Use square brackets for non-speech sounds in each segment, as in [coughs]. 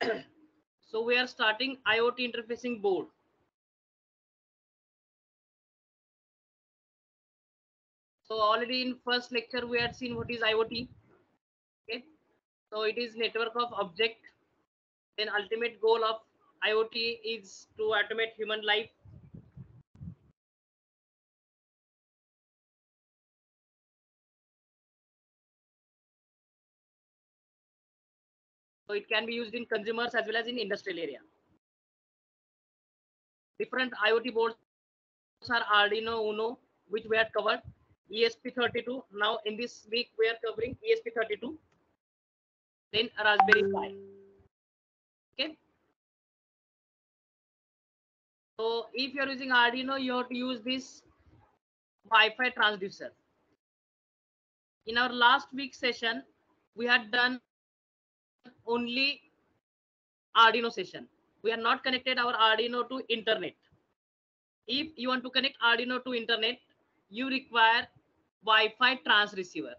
[clears throat] so we are starting IoT interfacing board. So already in first lecture we had seen what is IoT. Okay, so it is network of object. Then ultimate goal of IoT is to automate human life. So it can be used in consumers as well as in industrial area. Different IoT boards are Arduino Uno, which we had covered, ESP32. Now in this week we are covering ESP32, then Raspberry Pi. Okay. So if you are using Arduino, you have to use this Wi-Fi transducer. In our last week session, we had done only Arduino session. We are not connected our Arduino to internet. If you want to connect Arduino to internet, you require Wi-Fi transceiver.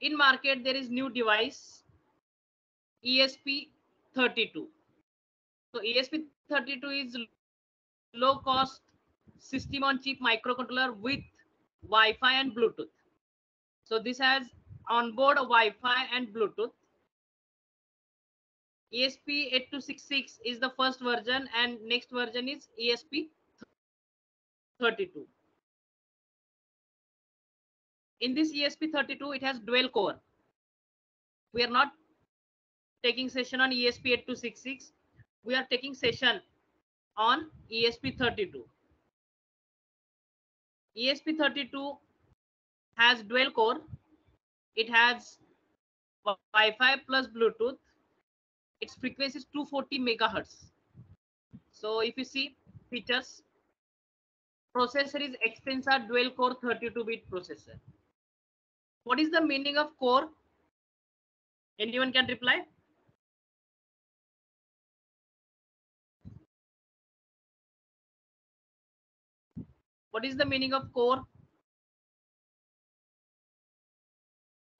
In market there is new device esp32 so esp32 is low cost system on chip microcontroller with wi-fi and bluetooth. So this has onboard wi-fi and bluetooth. Esp8266 is the first version and next version is esp32 in this ESP32, it has dual core. We are not taking session on ESP8266. We are taking session on ESP32. ESP32 has dual core. It has Wi-Fi plus Bluetooth. Its frequency is 240 megahertz. So if you see features, processor is Extensor dual core 32 bit processor. What is the meaning of core? Anyone can reply? What is the meaning of core?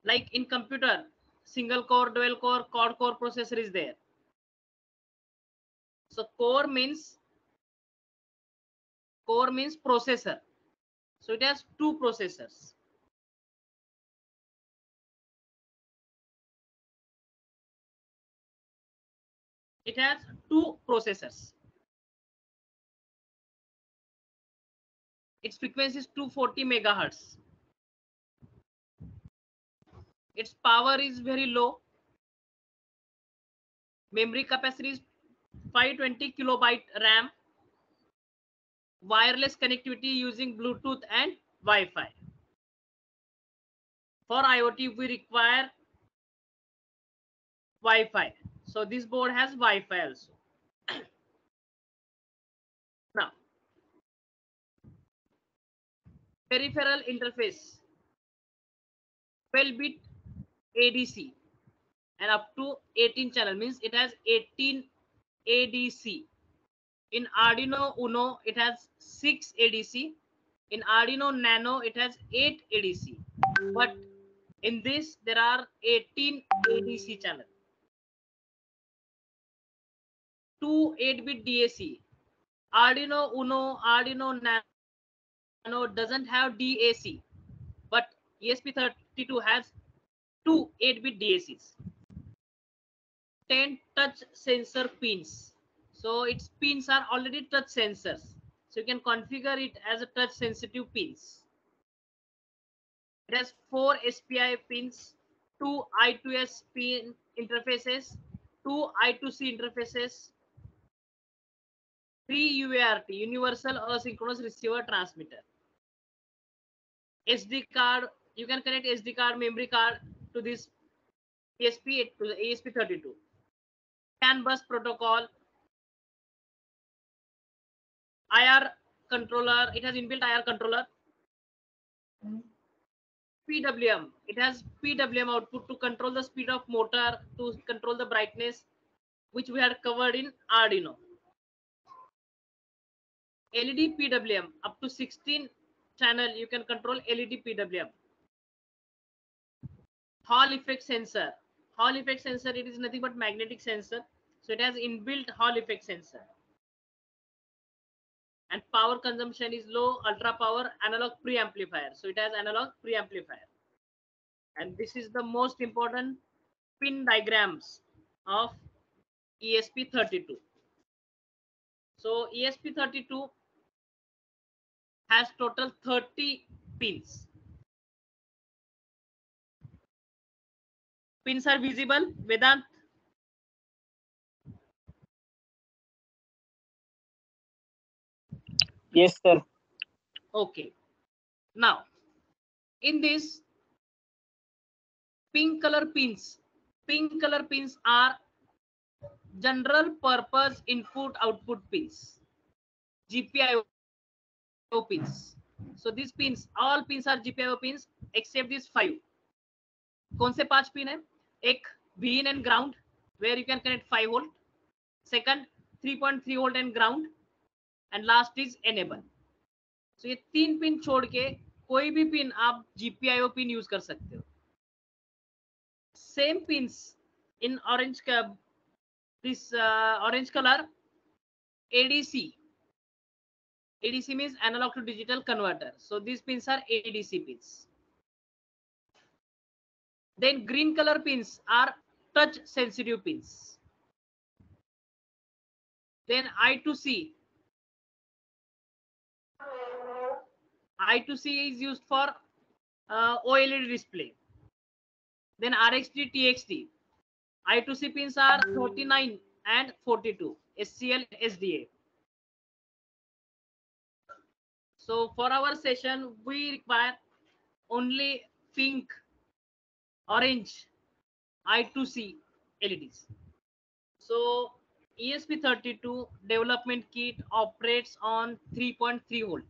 Like in computer, single core, dual core, quad core processor is there. So core means core means processor. So it has two processors. It has two processors. Its frequency is 240 megahertz. Its power is very low. Memory capacity is 520 kilobyte RAM. Wireless connectivity using Bluetooth and Wi-Fi. For IoT, we require Wi-Fi. So this board has Wi-Fi also. [coughs] now, peripheral interface, 12-bit ADC and up to 18 channel means it has 18 ADC. In Arduino Uno, it has 6 ADC. In Arduino Nano, it has 8 ADC. But in this, there are 18 ADC channels. Two 8-bit DAC. Arduino Uno, Arduino Nano doesn't have DAC, but ESP32 has two 8-bit DACs. 10 touch sensor pins. So its pins are already touch sensors. So you can configure it as a touch sensitive pins. It has four SPI pins, two I2S pin interfaces, two I2C interfaces, three UART, Universal Asynchronous Receiver Transmitter. SD card, you can connect SD card, memory card to this ESP to the ESP32. CAN bus protocol, IR controller, it has inbuilt IR controller. PWM. It has PWM output to control the speed of motor, to control the brightness, which we had covered in Arduino. LED PWM up to 16 channel, you can control LED PWM. Hall effect sensor. Hall effect sensor, it is nothing but magnetic sensor. So it has inbuilt Hall effect sensor. And power consumption is low, ultra power analog preamplifier. So it has analog preamplifier. And this is the most important pin diagrams of ESP32. So ESP32 has total 30 pins. Pins are visible, Vedant? Yes, sir. Okay. Now, in this pink color pins, pink color pins are general purpose input output pins, GPIO pins. So these pins, all pins are GPIO pins except these five. कौन से पाँच pin है? एक VIN and ground where you can connect five volt second 3.3 volt and ground and last is enable so ये तीन pin छोड़ के कोई भी pin आप GPIO pin use कर सकते हो. Same pins in orange this orange colour ADC ADC. Means analog to digital converter. So these pins are ADC pins. Then green color pins are touch sensitive pins. Then I2C. I2C is used for uh, OLED display. Then RXD, TXD. I2C pins are 49 and 42, SCL, SDA. So for our session, we require only pink, orange, I2C LEDs. So ESP32 development kit operates on 3.3 volt.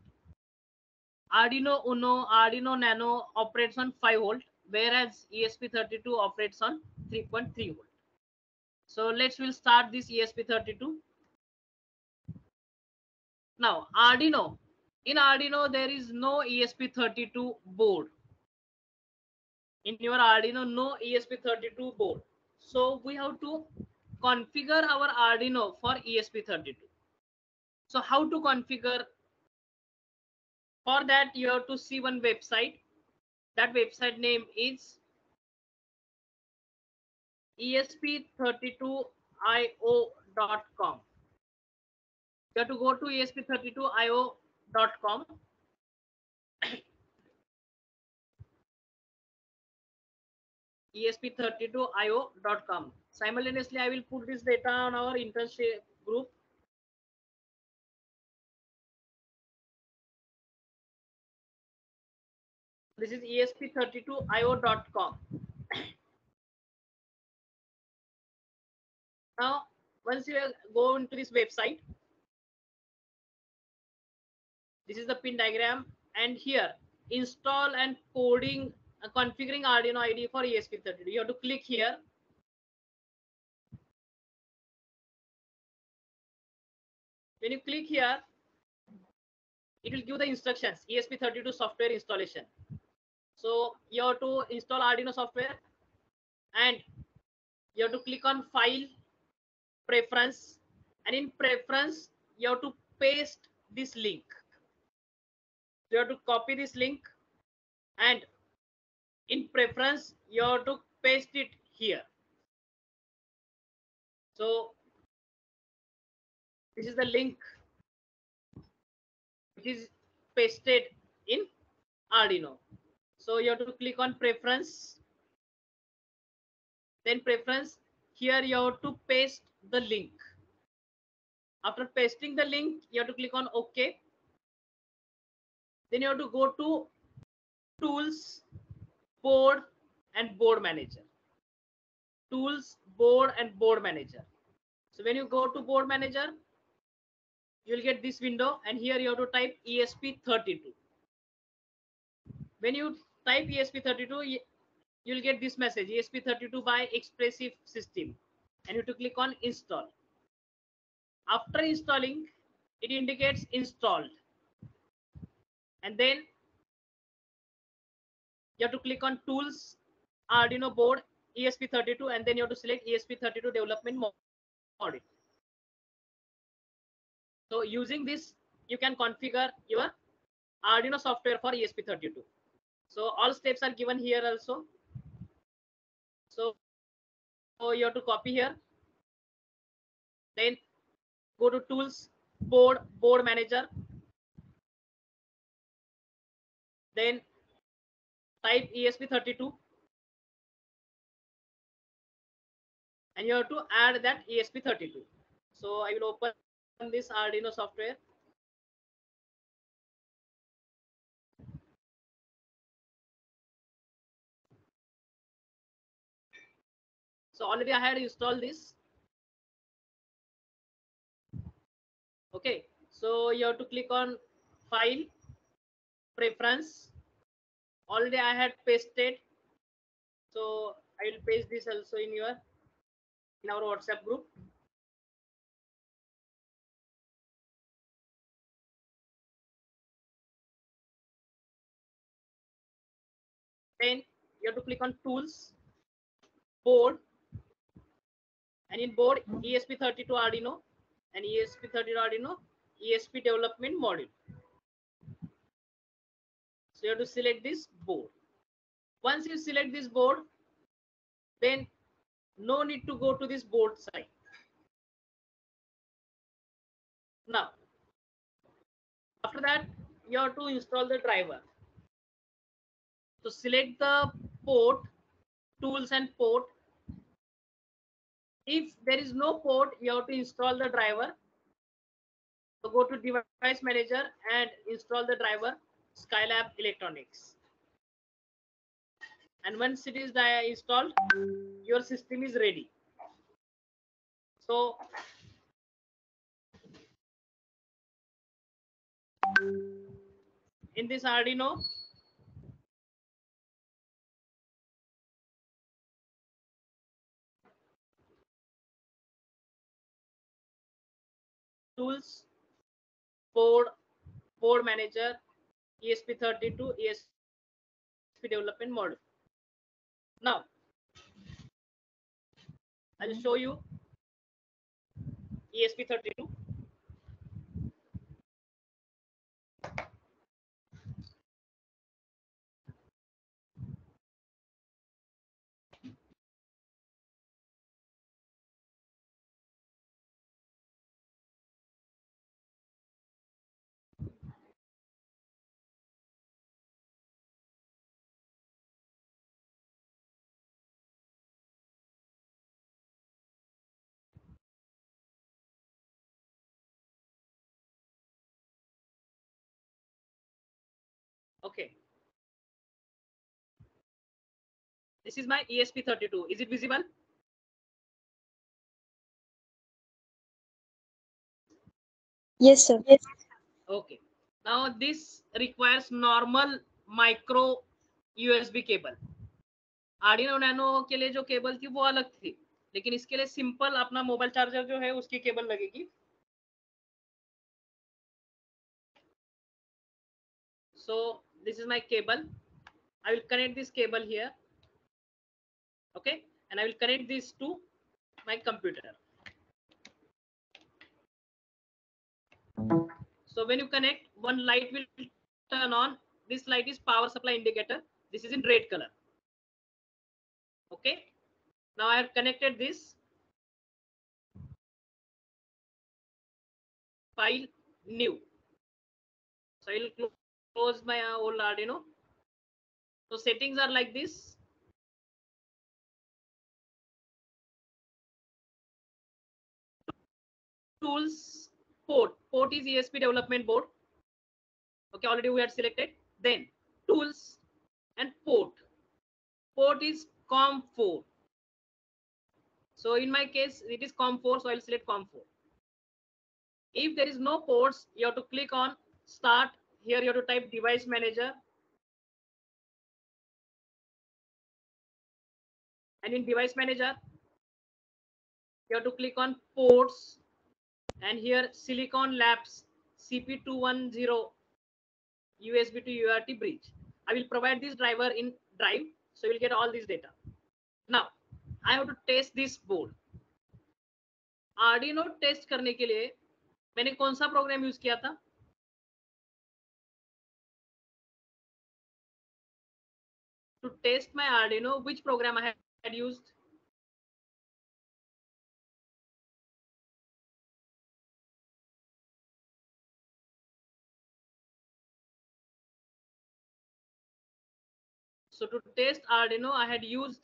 Arduino Uno, Arduino Nano operates on 5 volt, whereas ESP32 operates on 3.3 volt. So let's will start this ESP32. Now Arduino, in Arduino there is no ESP32 board. In your Arduino, no ESP32 board. So we have to configure our Arduino for ESP32. So how to configure? For that you have to see one website. That website name is esp32io.com. You have to go to esp32io.com. esp32io.com. Simultaneously, I will put this data on our internship group. This is esp32io.com. Now, once you go into this website, this is the pin diagram and here install and coding uh, configuring Arduino IDE for ESP32. You have to click here. When you click here, it will give the instructions ESP32 software installation. So you have to install Arduino software and you have to click on file preference and in preference you have to paste this link you have to copy this link and in preference you have to paste it here so this is the link which is pasted in arduino so you have to click on preference then preference here you have to paste the link. After pasting the link, you have to click on OK. Then you have to go to Tools, Board, and Board Manager. Tools, Board, and Board Manager. So when you go to Board Manager, you will get this window, and here you have to type ESP32. When you type ESP32, you'll get this message ESP32 by Expressive System, and you have to click on install. After installing, it indicates installed, and then you have to click on Tools, Arduino board, ESP32, and then you have to select ESP32 development mo- module. So using this, you can configure your Arduino software for ESP32. So all steps are given here also. So, so you have to copy here. Then go to tools, board, board manager. Then type ESP32. And you have to add that ESP32. So I will open this Arduino software. So already I had installed this. Okay, so you have to click on file, preference. Already I had pasted. So I will paste this also in your in our WhatsApp group. Then you have to click on tools, board, and in board ESP32 Arduino and ESP32 Arduino ESP development module. So you have to select this board. Once you select this board, then no need to go to this board side. Now, after that, you have to install the driver. So select the port, tools and port. If there is no port, you have to install the driver. So go to device manager and install the driver Skylab Electronics. And once it is installed, your system is ready. So in this Arduino, tools, board, board manager, ESP32, ESP development module. Now, I'll show you ESP32. This is my ESP32. Is it visible? Yes, sir. Yes. Okay. Now this requires normal micro USB cable. Arduino Nano के लिए जो cable थी वो अलग थी लेकिन इसके लिए सिंपल अपना मोबाइल चार्जर जो है उसकी केबल लगेगी so this is my cable i will connect this cable here okay? And i will connect this to my computer. So when you connect one light will turn on. This light is power supply indicator. This is in red color. Okay? Now i have connected this file new. So i will close my uh, old arduino so settings are like this tools port. Port is esp development board. Okay already we had selected. Then tools and port. Port is com4 so in my case it is com4 so i'll select com4 if there is no ports you have to click on start. Here you have to type device manager. And in device manager, you have to click on ports and here Silicon Labs CP210 USB to urt bridge. I will provide this driver in drive, so you will get all this data. Now, I have to test this board. Arduino test करने के लिए मैंने कौन सा program use किया था to test my Arduino, which program I had used? So to test Arduino, I had used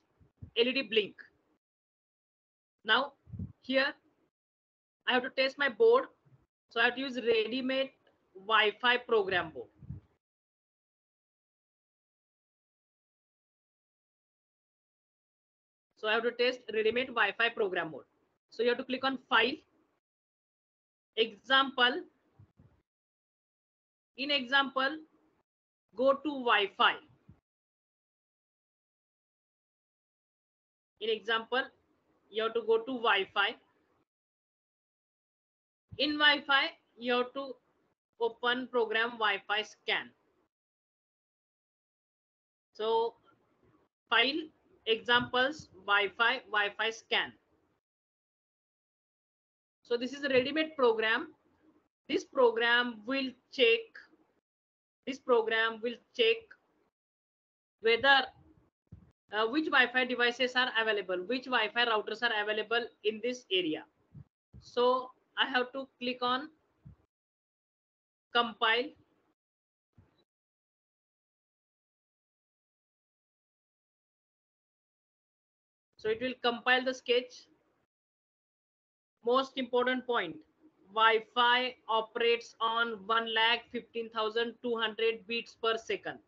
LED blink. Now here I have to test my board. So I have to use ready-made Wi-Fi program board. So I have to test ready-made Wi-Fi program mode. So you have to click on file, example. In example, go to Wi-Fi. In example, you have to go to Wi-Fi. In Wi-Fi, you have to open program Wi-Fi scan. So file examples Wi-Fi Wi-Fi scan. So this is a ready-made program. This program will check. This program will check whether uh, which Wi-Fi devices are available, which Wi-Fi routers are available in this area. So I have to click on compile. So it will compile the sketch. Most important point, Wi-Fi operates on 1 lakh 15,200 beats per second.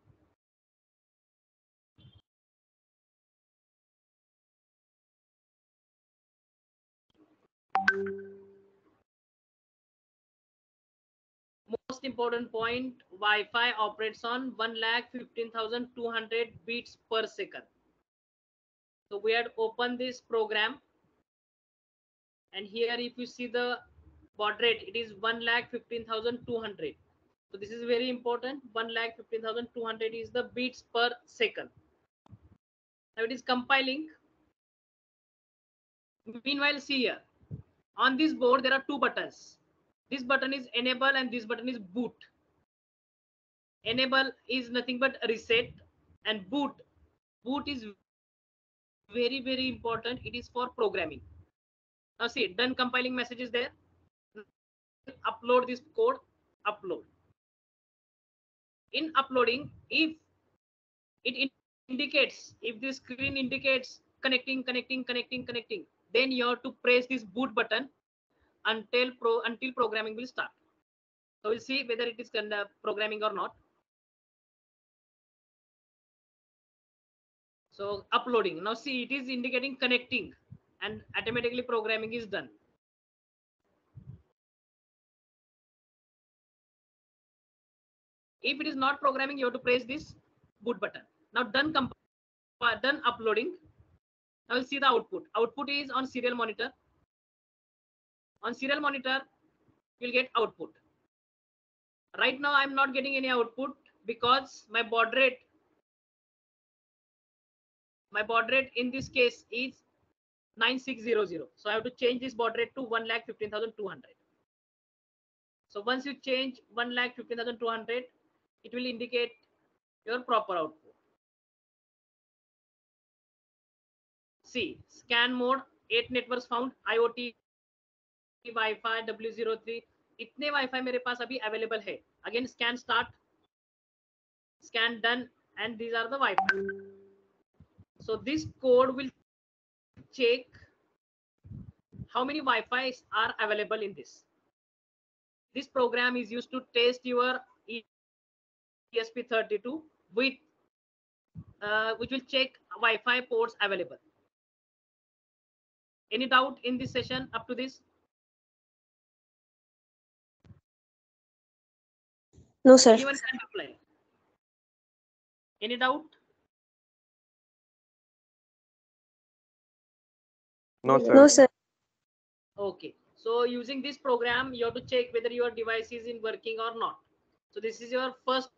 Most important point, Wi-Fi operates on 1 lakh 15,200 beats per second. So we had opened this program. And here, if you see the baud rate, it is 1 lakh 15,200. So this is very important. 1 lakh 15,200 is the beats per second. Now it is compiling. Meanwhile, see here. On this board, there are two buttons. This button is enable and this button is boot. Enable is nothing but reset and boot. Boot is very, very important. It is for programming. Now see, done compiling message is there. Upload this code, upload. In uploading, if it indicates, if the screen indicates connecting, connecting, connecting, connecting, then you have to press this boot button until pro until programming will start. So we'll see whether it is programming or not. So uploading. Now see, it is indicating connecting and automatically programming is done. If it is not programming, you have to press this boot button. Now done done uploading. Now we'll see the output. Output is on serial monitor. On serial monitor, you'll get output. Right now, I'm not getting any output because my baud rate my baud rate in this case is 9600 so i have to change this baud rate to 1 lakh 15200 so once you change 1 lakh 15200 it will indicate your proper output see scan mode 8 networks found iot wi-fi w03 इतने wifi मेरे pass अभी available है again scan start scan done and these are the wifi so this code will check how many Wi-Fi's are available in this. This program is used to test your ESP32 with uh, which will check Wi-Fi ports available. Any doubt in this session up to this? No, sir. Anyone can reply. Any doubt? No, sir. No, sir. Okay. So using this program, you have to check whether your device is in working or not. So this is your first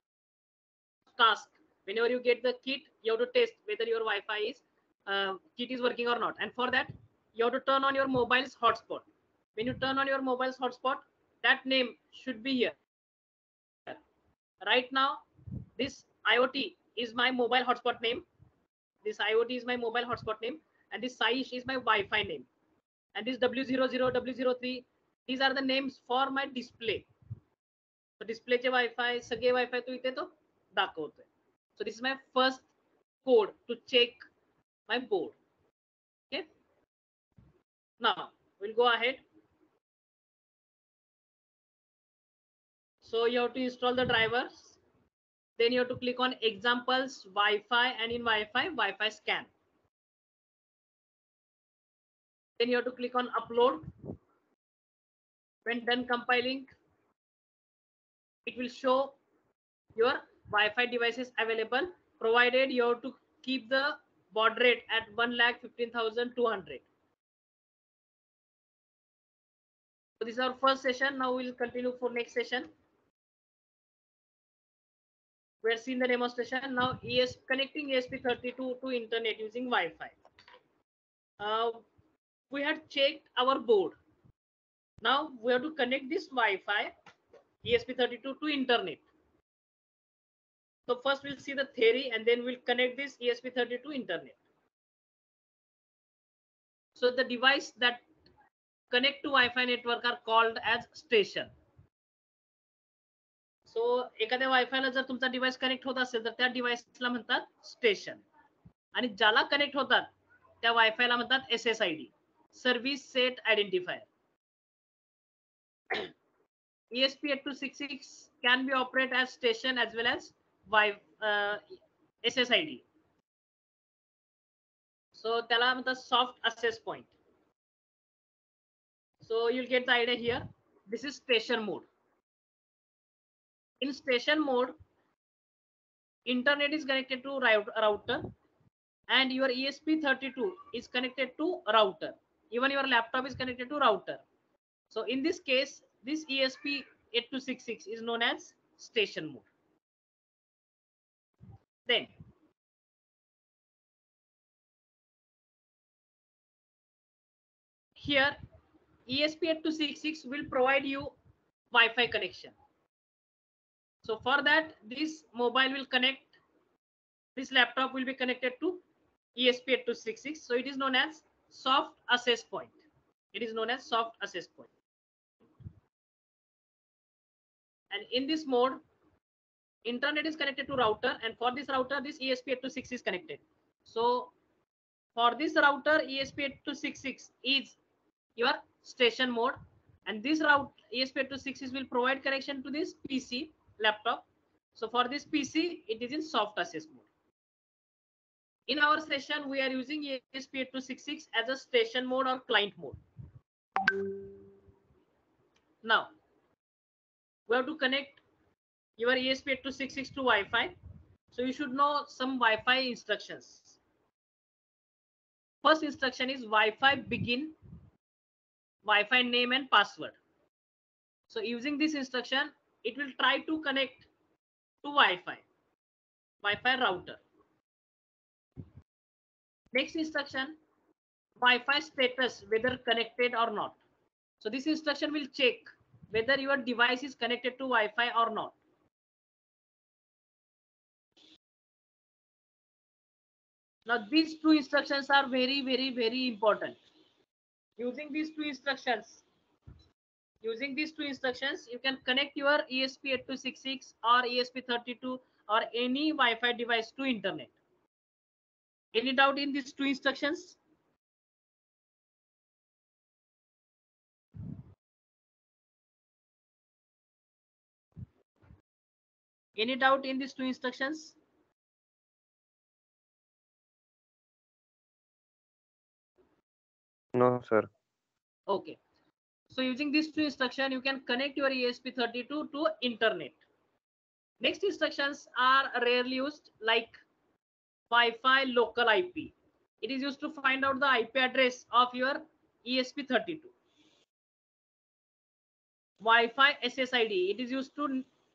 task. Whenever you get the kit, you have to test whether your Wi-Fi is uh, kit is working or not. And for that, you have to turn on your mobile's hotspot. When you turn on your mobile's hotspot, that name should be here. Right now, this IoT is my mobile hotspot name. This IoT is my mobile hotspot name, and this Saish is my Wi-Fi name. And this W00, W03, these are the names for my display. So display चे Wi-Fi, सगळे Wi-Fi तो इथे तो दाखवतोय. So this is my first code to check my board. Now we'll go ahead. So you have to install the drivers. Then you have to click on examples, Wi-Fi, and in Wi-Fi, Wi-Fi scan. Then you have to click on upload. When done compiling, it will show your Wi-Fi devices available, provided you have to keep the baud rate at 1,15,200. So this is our first session. Now we'll continue for next session. We're seeing the demonstration now. ES connecting ESP32 to internet using Wi-Fi. Uh, we had checked our board. Now we have to connect this Wi-Fi ESP32 to internet. So first we'll see the theory and then we'll connect this ESP32 to internet. So the device that connect to Wi-Fi network are called as station. So एखाद्या वायफायला जर तुमचा device connect होत असेल तर त्या डिव्हाइसला म्हणतात station आणि ज्याला कनेक्ट होतात त्या वायफायला म्हणतात S S I D service set identifier ESP 8266 can be station as well as Y S S I D so त्याला म्हणतात soft access point So you'll get the idea here. This is station mode. In station mode, internet is connected to router and your ESP32 is connected to router. Even your laptop is connected to router. So in this case, this E ESP8266 is known as station mode. Then here ESP8266 will provide you Wi-Fi connection. So for that, this mobile will connect, this laptop will be connected to E ESP8266. So it is known as soft access point. It is known as soft access point. And in this mode, internet is connected to router and for this router, this E ESP8266 is connected. So for this router, E ESP8266 is your station mode and this route E ESP8266 will provide connection to this PC laptop. So for this PC, it is in soft access mode. In our session, we are using E ESP8266 as a station mode or client mode. Now, we have to connect your E ESP8266 to Wi-Fi. So you should know some Wi-Fi instructions. First instruction is Wi-Fi begin, Wi-Fi name and password. So using this instruction, it will try to connect to Wi-Fi, Wi-Fi router. Next instruction, Wi-Fi status, whether connected or not. So this instruction will check whether your device is connected to Wi-Fi or not. Now these two instructions are very, very, very important. Using these two instructions, using these two instructions, you can connect your E ESP8266 or E ESP32 or any Wi-Fi device to internet. Any doubt in these two instructions? Any doubt in these two instructions? No, sir. Okay. So using these two instruction, you can connect your E ESP32 to internet. Next instructions are rarely used like Wi-Fi local IP. it is used to find out the ip address of your E esp32 wi-fi ssid it is used to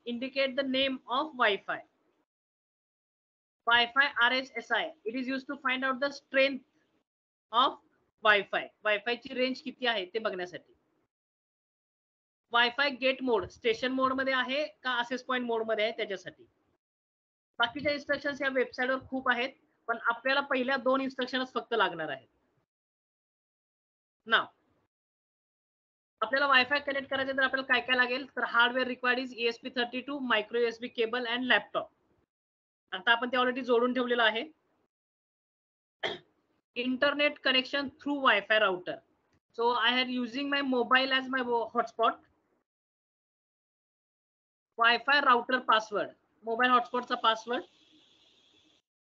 indicate the name of wi-fi wi-fi rhsi it is used to find out the strength of wifi वायफायची ची range किती आहे ते बघण्यासाठी. Wifi get mode station मोडमध्ये आहे का assess point मोडमध्ये आहे त्याच्यासाठी. बाकीच्या इन्स्ट्रक्शन्स या वेबसाईटवर खूप आहेत पण आपल्याला पहिल्या दोन इन्स्ट्रक्शनच फक्त लागणार आहेत. ना आपल्याला वायफाय कनेक्ट करायचं तर आपल्याला काय काय लागेल? तर hardware required is ESP thirty two micro USB cable and laptop आता आपण ते ऑलरेडी जोडून ठेवलेलं आहे. internet connection through Wi-Fi router. So I had using my mobile as my hotspot. Wi-Fi router password, mobile hotspot's a password.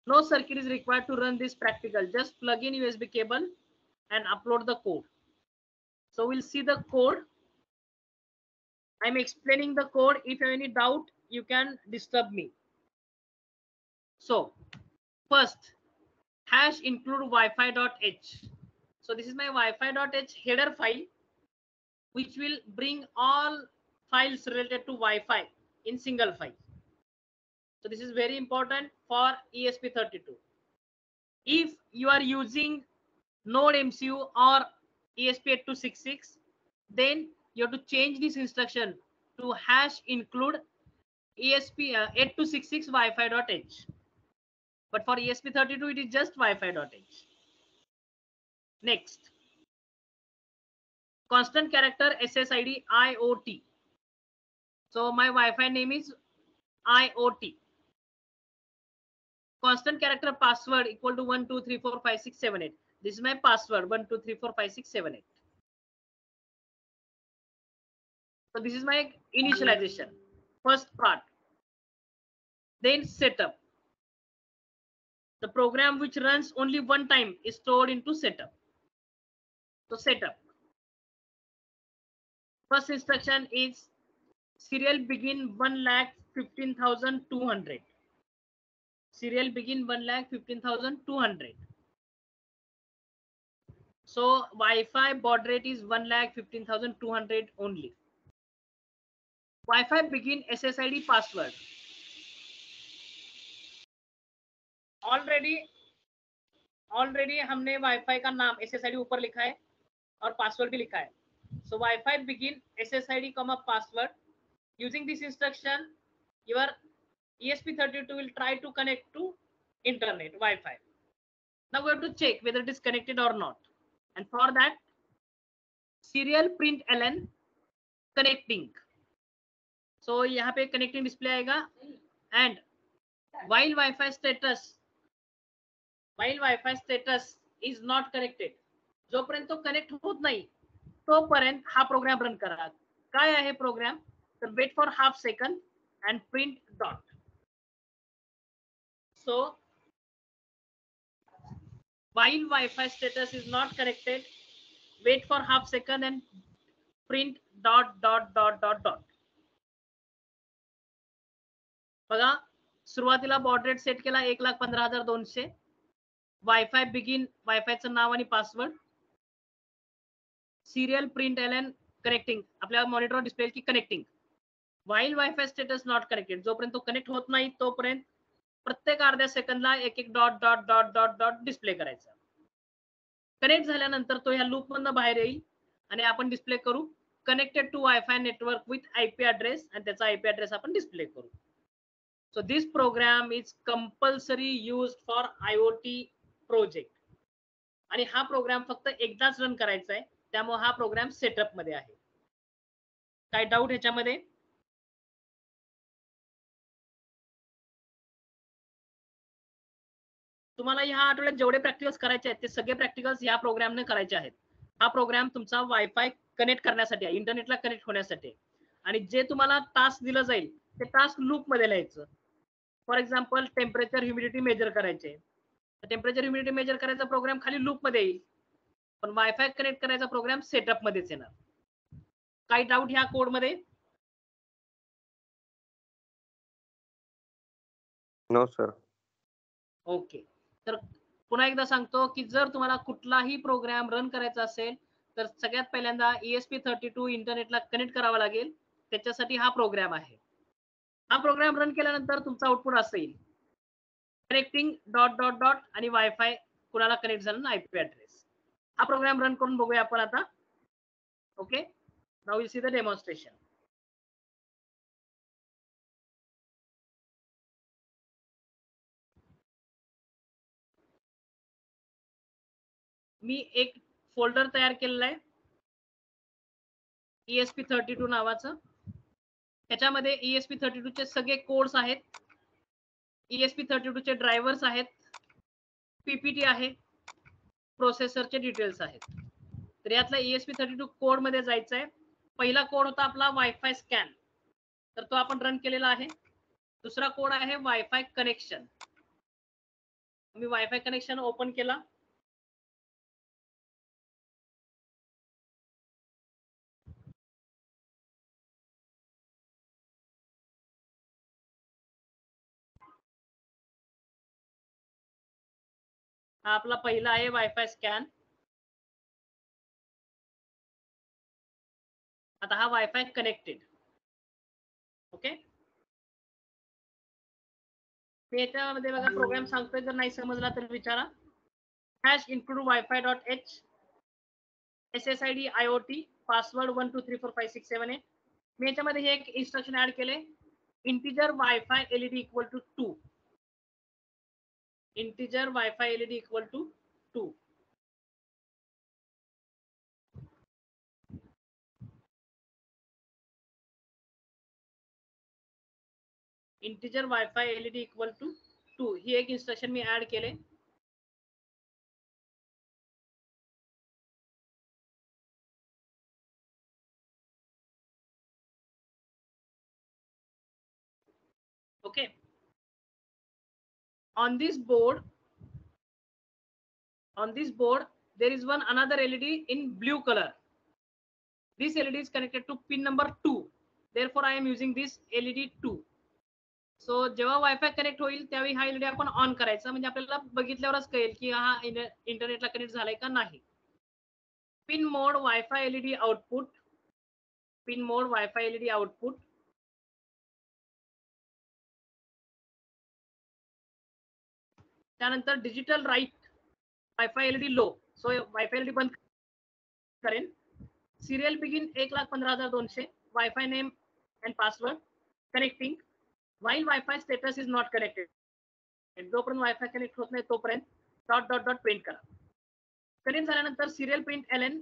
No circuit is required to run this practical. Just plug in USB cable and upload the code. So we'll see the code. I'm explaining the code. If you have any doubt, you can disturb me. So first, hash include wi-fi.h so this is my wi-fi.h header file, which will bring all files related to Wi-Fi in single file. So this is very important for ESP32. If you are using Node MCU or ESP8266, then you have to change this instruction to hash include ESP uh, 8266 Wi-Fi.h. But for ESP32, it is just Wi-Fi.h. Next, constant character SSID IoT. So my Wi-Fi name is IoT. Constant character password equal to one two three four five six seven eight. This is my password one two three four five six seven eight. So this is my initialization, first part. Then setup. The program which runs only one time is stored into setup. So setup. First instruction is serial begin 1 lakh 15,200. Serial begin 1 lakh 15,200. So Wi-Fi baud rate is 1 lakh 15,200 only. Wi-Fi begin SSID password. Already already हमने wifi का नाम SSID ऊपर लिखा है और password भी लिखा है। So wifi begin S S I D comma up password using this instruction your E S P thirty two will try to connect to internet wifi now we have to check whether it is connected or not and for that serial print L N connecting so यहाँ पे connecting display आएगा। And while wifi status while Wi-Fi status is not connected जोपर्यंत तो connect होत नाही तोपर्यंत हा program run करा काय आहे प्रोग्राम तर wait for half second and print dot so while Wi-Fi status is not connected, wait for half second and print dot dot dot dot dot. बघा सुरुवातीला बॉड रेट सेट केला एक लाख पंधरा हजार दोनशे वायफाय बिगिन वायफायचं नाव आणि password serial print L N connecting आपल्या monitor display की connecting while wifi status not connected जोपर्यंत तो कनेक्ट होत नाही तोपर्यंत प्रत्येक अर्ध्या सेकंदला एक एक dot dot dot dot dot display करायचा. कनेक्ट झाल्यानंतर तो ह्या लूप मधनं बाहेर येईल आणि आपण डिस्प्ले करू. Connected to wifi network with IP address आणि त्याचा आयपी ऍड्रेस आपण डिस्प्ले करू. So this program is compulsory use for IoT project. आणि हा प्रोग्राम फक्त एकदाच रन करायचा आहे त्यामुळे हा प्रोग्राम सेटअपमध्ये आहे. काय डाऊट ह्याच्यामध्ये? तुम्हाला ह्या आठवड्यात जेवढे प्रॅक्टिकल्स करायचे आहेत ते सगळे प्रॅक्टिकल्स या प्रोग्रामने करायचे आहेत. हा प्रोग्राम तुमचा वायफाय कनेक्ट करण्यासाठी आहे इंटरनेटला कनेक्ट होण्यासाठी आणि जे तुम्हाला टास्क दिलं जाईल ते टास्क लूपमध्ये लिहायचं. For example temperature humidity measure करायचे. टेम्परेचर ह्युमिडिटी मेजर करायचा प्रोग्राम खाली लूपमध्ये येईल. पण वायफाय कनेक्ट करायचा प्रोग्राम सेटअप मध्येच येणार. काही डाऊट ह्या कोडमध्ये? नो सर ओके तर पुन्हा एकदा सांगतो की जर तुम्हाला कुठलाही प्रोग्राम रन करायचा असेल तर सगळ्यात पहिल्यांदा ESP थर्टी टू इंटरनेटला कनेक्ट करावा लागेल. त्याच्यासाठी हा प्रोग्राम आहे. हा प्रोग्राम रन केल्यानंतर तुमचा आउटपुट असं येईल. कनेक्टिंग डॉट डॉट डॉट आणि वायफाय कुणाला कनेक्ट झालं ना आयपी ऍड्रेस हा प्रोग्राम रन करून बघूया आपण आता. Okay now you see the demonstration मी एक फोल्डर तयार केलेला आहे. E थर्टी टू नावाचं. त्याच्यामध्ये ईएसपी थर्टी टू चे सगळे कोड्स आहेत. E ESP थर्टी टू चे ड्रायव्हर्स आहेत. पीपीटी आहे. प्रोसेसरचे डिटेल्स आहेत. तर यातला E ESP थर्टी टू कोडमध्ये जायचं आहे पहिला कोड होता आपला वायफाय स्कॅन तर तो आपण रन केलेला आहे. दुसरा कोड आहे वायफाय कनेक्शन मी वायफाय कनेक्शन ओपन केला. हा आपला पहिला आहे वायफाय स्कॅन आता हा वायफाय कनेक्टेड ओके मी याच्यामध्ये बघा प्रोग्राम सांगतोय जर नाही समजला तर विचारा. Hash include wifi dot H S S I D I O T password one two three four five six seven eight मी याच्यामध्ये हे एक इन्स्ट्रक्शन ऍड केले integer wifi LED equal to two integer wi-fi led equal to 2 integer wi-fi led equal to 2 ही एक instruction मी add केले okay on this board on this board there is one another led in blue color this led is connected to pin number 2 therefore i am using this led 2 so जेव्हा wifi connect होईल त्यावेळी हा LED आपण on करायचा म्हणजे आपल्याला बघितल्यावरच कळेल की हा इंटरनेटला कनेक्ट झालाय का नाही pin mode wifi LED output pin mode wifi LED output त्यानंतर digital write wifi LED low so wifi LED बंद करेन. सिरियल बिगिन एक लाख पंधरा हजार दोनशे. Wifi name and password connecting while wifi status is not connected जोपर्यंत wifi connect होत नाही तोपर्यंत डॉट डॉट डॉट प्रिंट करा. कनेक्ट झाल्यानंतर serial print L N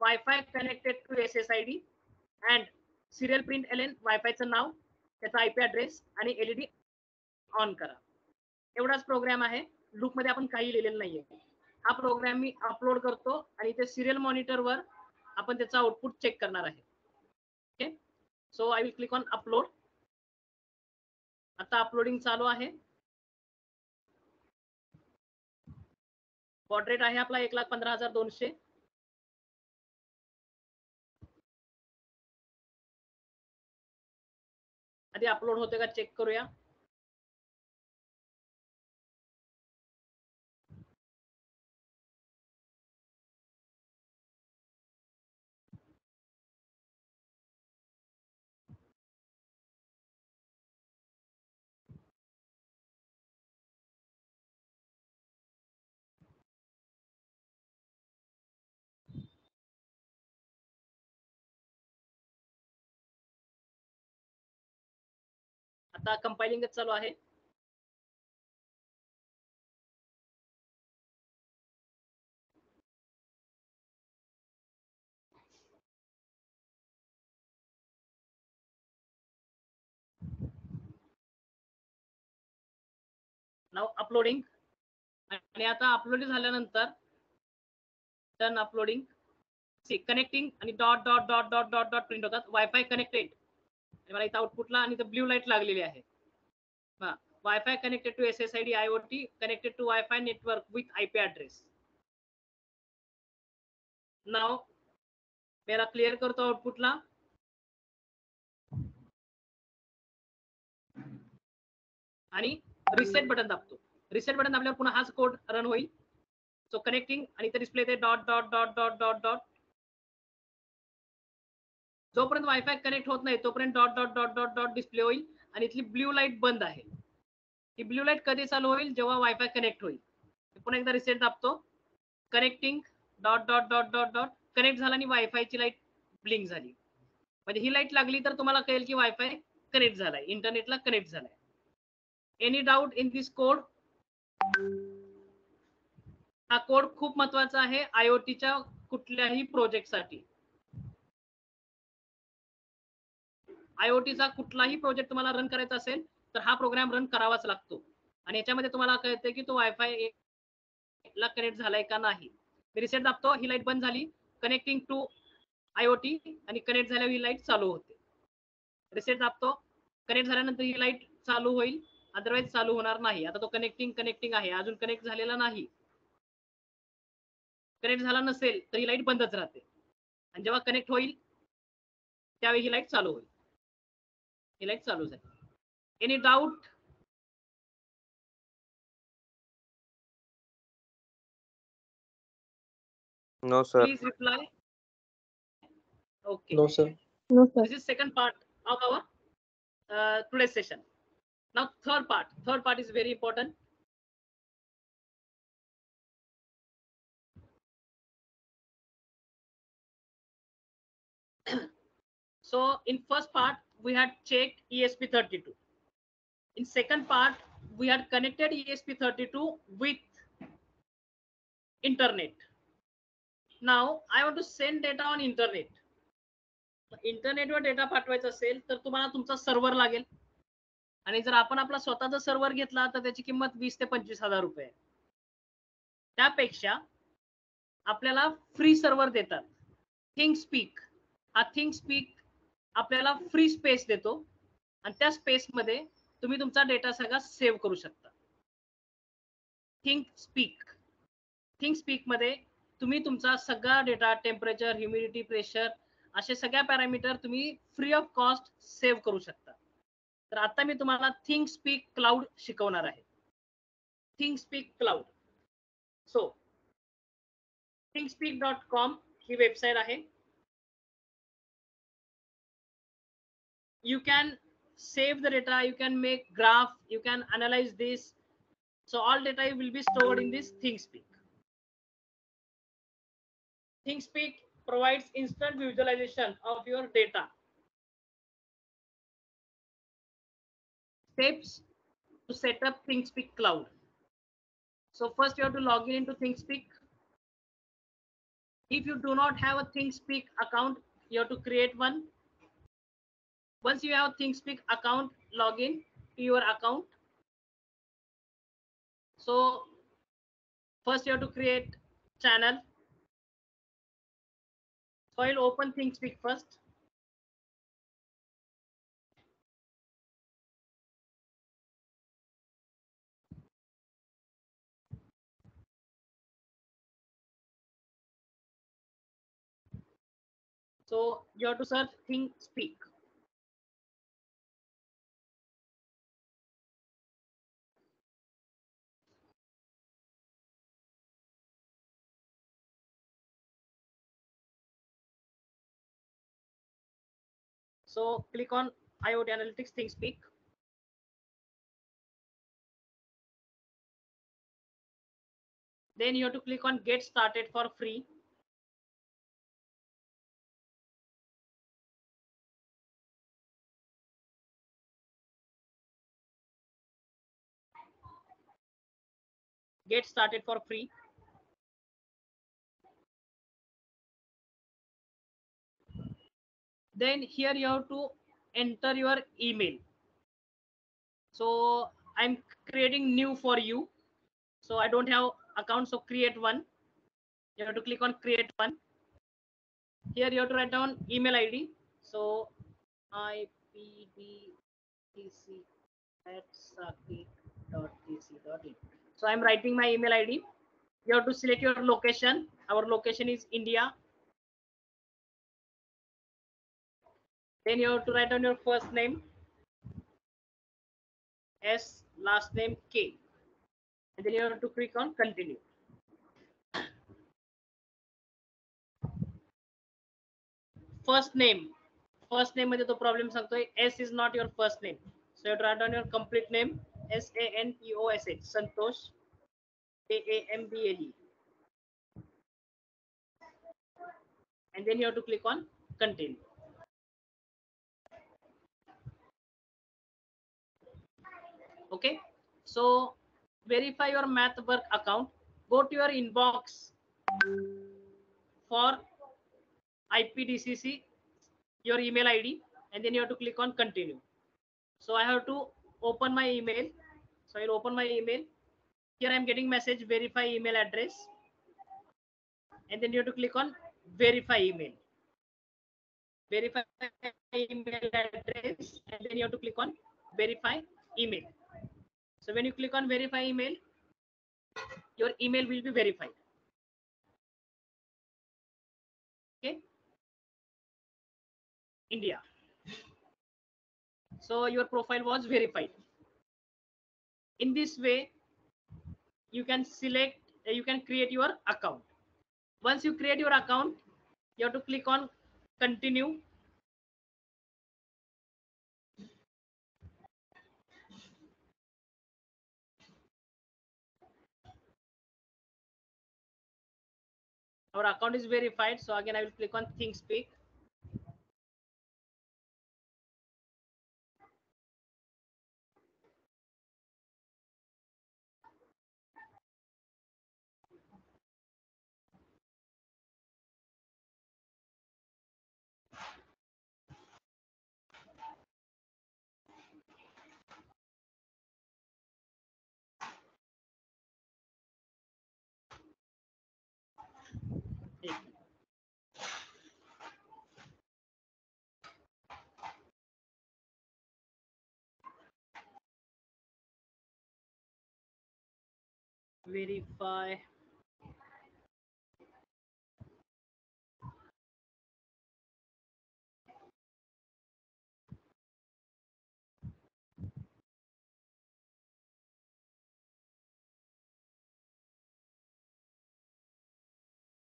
wifi connected to S S I D and serial print L N वायफायचं नाव त्याचा I P address आणि LED on करा. एवढाच प्रोग्राम आहे. लूपमध्ये आपण काही लिहिलेलं नाहीये. हा प्रोग्राम मी अपलोड करतो आणि ते सिरियल मॉनिटरवर आपण त्याचा आउटपुट चेक करणार आहे. Okay so I will click on upload आता अपलोडिंग चालू आहे. बॉड रेट आहे आपला एक लाख पंधरा हजार दोनशे. आधी अपलोड होते का? चेक करूया. आता कंपायलिंगच चालू आहे. नाव अपलोडिंग आणि आता अपलोड झाल्यानंतर डन अपलोडिंग कनेक्टिंग आणि dot dot dot dot dot dot print होतात. वायफाय कनेक्टेड मला इथं आउटपुटला आणि ब्ल्यू लाइट लागलेली आहे. हा wifi connected to S S I D I O T connected to wifi network with I P address now मेरा क्लिअर करतो आउटपुटला आणि रिसेट बटन दाबतो. रिसेट बटन दाबल्यावर पुन्हा हाच कोड रन होईल. सो कनेक्टिंग आणि इथे डिस्प्ले ते dot dot dot dot dot dot जोपर्यंत वायफाय कनेक्ट होत नाही तोपर्यंत dot dot dot dot dot display होईल आणि इथली ब्ल्यू लाइट बंद आहे. ही ब्ल्यू लाइट कधी चालू होईल? जेव्हा वायफाय कनेक्ट होईल. पुन्हा एकदा रिसेट दाबतो. Connecting dot dot dot dot dot connect झाला आणि वायफायची लाइट ब्लिंक झाली. म्हणजे ही लाइट लागली तर तुम्हाला कळेल की वायफाय कनेक्ट झालाय. इंटरनेटला कनेक्ट झालाय. Any doubt in this code हा कोड खूप महत्त्वाचा आहे. आयओटीच्या कुठल्याही प्रोजेक्टसाठी आयओटीचा कुठलाही प्रोजेक्ट तुम्हाला रन करायचा असेल तर हा प्रोग्राम रन करावाच लागतो. आणि याच्यामध्ये तुम्हाला कळते की तो वायफाय ला कनेक्ट झालाय का नाही. मी रिसेट दाबतो ही लाइट बंद झाली. कनेक्टिंग टू आयओटी आणि कनेक्ट झाल्यावर ही लाइट चालू होते. रिसेट दाबतो. कनेक्ट झाल्यानंतर ही लाइट चालू होईल. अदरवाईज चालू होणार नाही. आता तो कनेक्टिंग कनेक्टिंग आहे. अजून कनेक्ट झालेला नाही. कनेक्ट झाला नसेल तर ही लाइट बंदच राहते. आणि जेव्हा कनेक्ट होईल त्यावेळी ही लाइट चालू होईल. ही लाइट चालू झाली any doubt please reply okay No, sir. No, sir. this is second part of our uh, today's session now third part third part is very important so in first part we had checked esp32 in second part we had connected esp32 with internet. Now i want to send data on internet. इंटरनेटवर data पाठवायचा असेल तर तुम्हाला तुमचा server लागेल. आणि जर आपण आपला स्वतःचा सर्व्हर घेतला तर त्याची किंमत वीस ते पंचवीस हजार रुपये त्यापेक्षा आपल्याला फ्री सर्व्हर देतात. थिंक स्पीक हा थिंक स्पीक आपल्याला फ्री स्पेस देतो. आणि त्या स्पेसमध्ये तुम्ही तुमचा डेटा सगळा सेव्ह करू शकता. थिंक स्पीक थिंक स्पीकमध्ये तुम्ही तुमचा सगळा डेटा टेम्परेचर ह्युमिडिटी प्रेशर असे सगळ्या पॅरामीटर तुम्ही फ्री ऑफ कॉस्ट सेव्ह करू शकता. तर आता मी तुम्हाला थिंक स्पीक क्लाउड शिकवणार आहे. Think speak cloud so think speak dot com ही वेबसाईट आहे. You can save the data you can make graph you can analyze this. So all data will be stored in this thingspeak thingspeak provides instant visualization of your data. Steps to set up thingspeak cloud. So first you have to log in into thingspeak if you do not have a thingspeak account you have to create one once you have thingspeak account login to your account. So first you have to create channel. So i'll open thingspeak first. So you have to search thingspeak So click on IoT Analytics ThinkSpeak. Then you have to click on Get Started for free. Get started for free. Then here you have to enter your email. So i'm creating new for you. So i don't have account so create one. You have to click on create one. Here you have to write down email id so ipdtc at sakit.tc.in so i'm writing my email id you have to select your location. Our location is india Then you have to write down your first name, S, last name, K. and then you have to click on continue. First name. First name मध्ये तो problem सांगतोय S is not your first name. So you have to write down your complete name S A N T O S H Santosh A A M B L E. And then you have to click on continue. Okay. So verify your math work account. Go to your inbox for IPDCC, your email ID, and then you have to click on continue. So I have to open my email. So I'll open my email. Here I'm getting message verify email address. And then you have to click on verify email. Verify email address, and then you have to click on verify email. So when you click on verify email, your email will be verified. Okay. India. So your profile was verified. In this way, you can select, uh, you can create your account. Once you create your account, you have to click on continue. Our account is verified. So again, I will click on ThinkSpeak. एक Verify.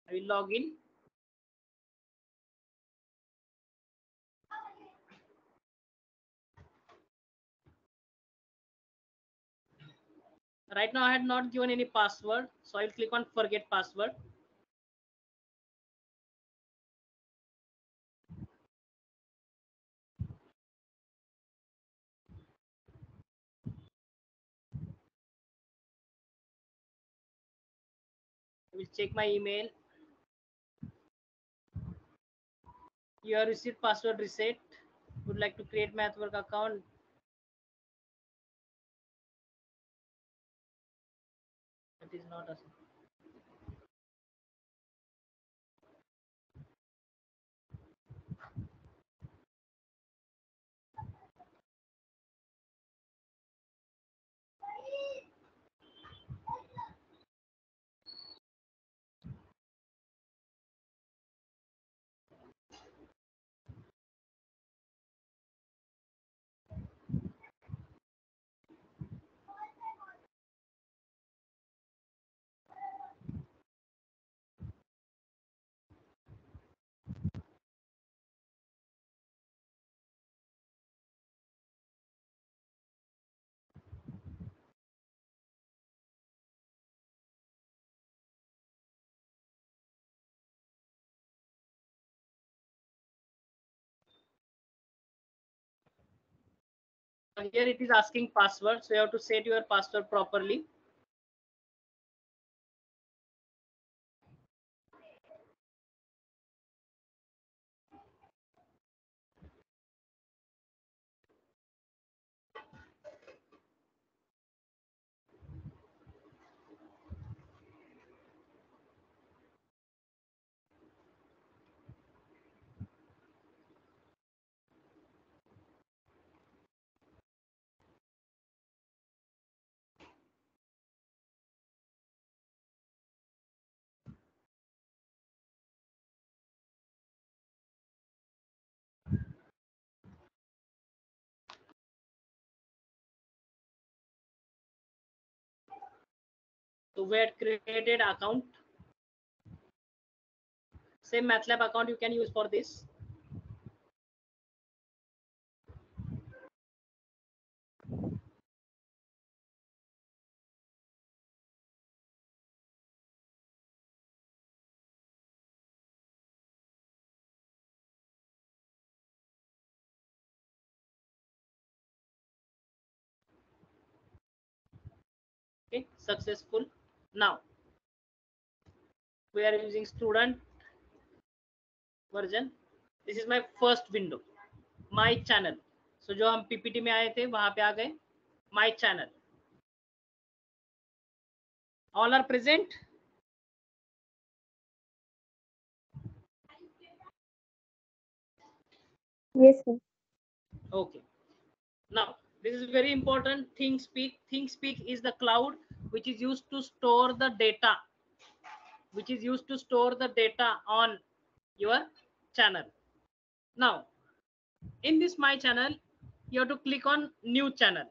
I will log in. Right now, I had not given any password, so I will click on forget password. I will check my email. You have received password reset. Would like to create MathWork account. It is not a here it is asking password. So you have to set your password properly. So we had created account. Same MATLAB account you can use for this. okay successful now we are using student version this is my first window my channel so जो हम ppt में आए थे वहां पे आ गए my channel all are present Yes, sir. okay now this is very important. Think speak think speak is the cloud which is used to store the data which is used to store the data on your channel. Now in this my channel you have to click on new channel.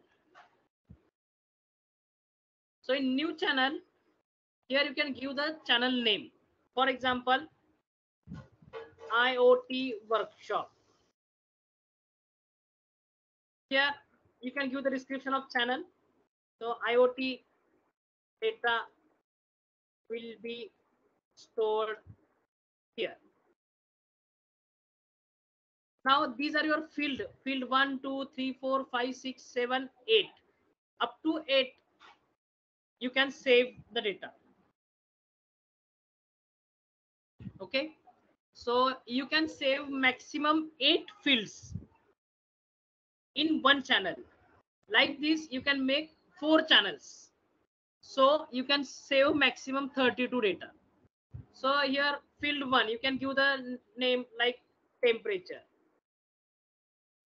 So in new channel here you can give the channel name. For example iot workshop. Here you can give the description of channel. So iot data will be stored here. Now these are your field field 1 2 3 4 5 6 7 8 up to 8 you can save the data. Okay? So you can save maximum 8 fields in one channel. Like this you can make four channels. So you can save maximum 32 data. So here field 1 you can give the name like temperature.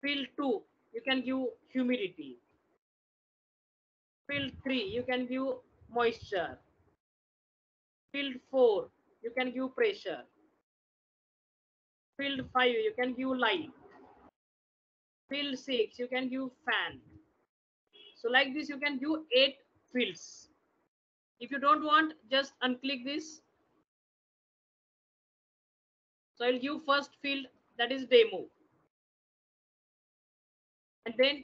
Field 2 you can give humidity. Field 3 you can give moisture. Field 4 you can give pressure. Field 5 you can give light field 6 you can give fan. So like this you can give 8 fields. If you don't want just unclick this. So i'll give first field that is demo. And then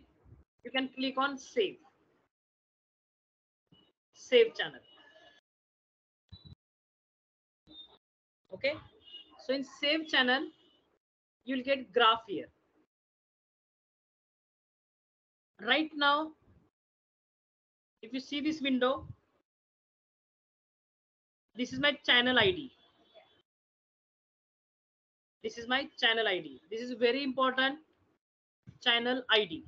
you can click on save. Save channel. Okay? So in save channel you'll get graph here right now if you see this window this is my channel id this is my channel id this is very important channel id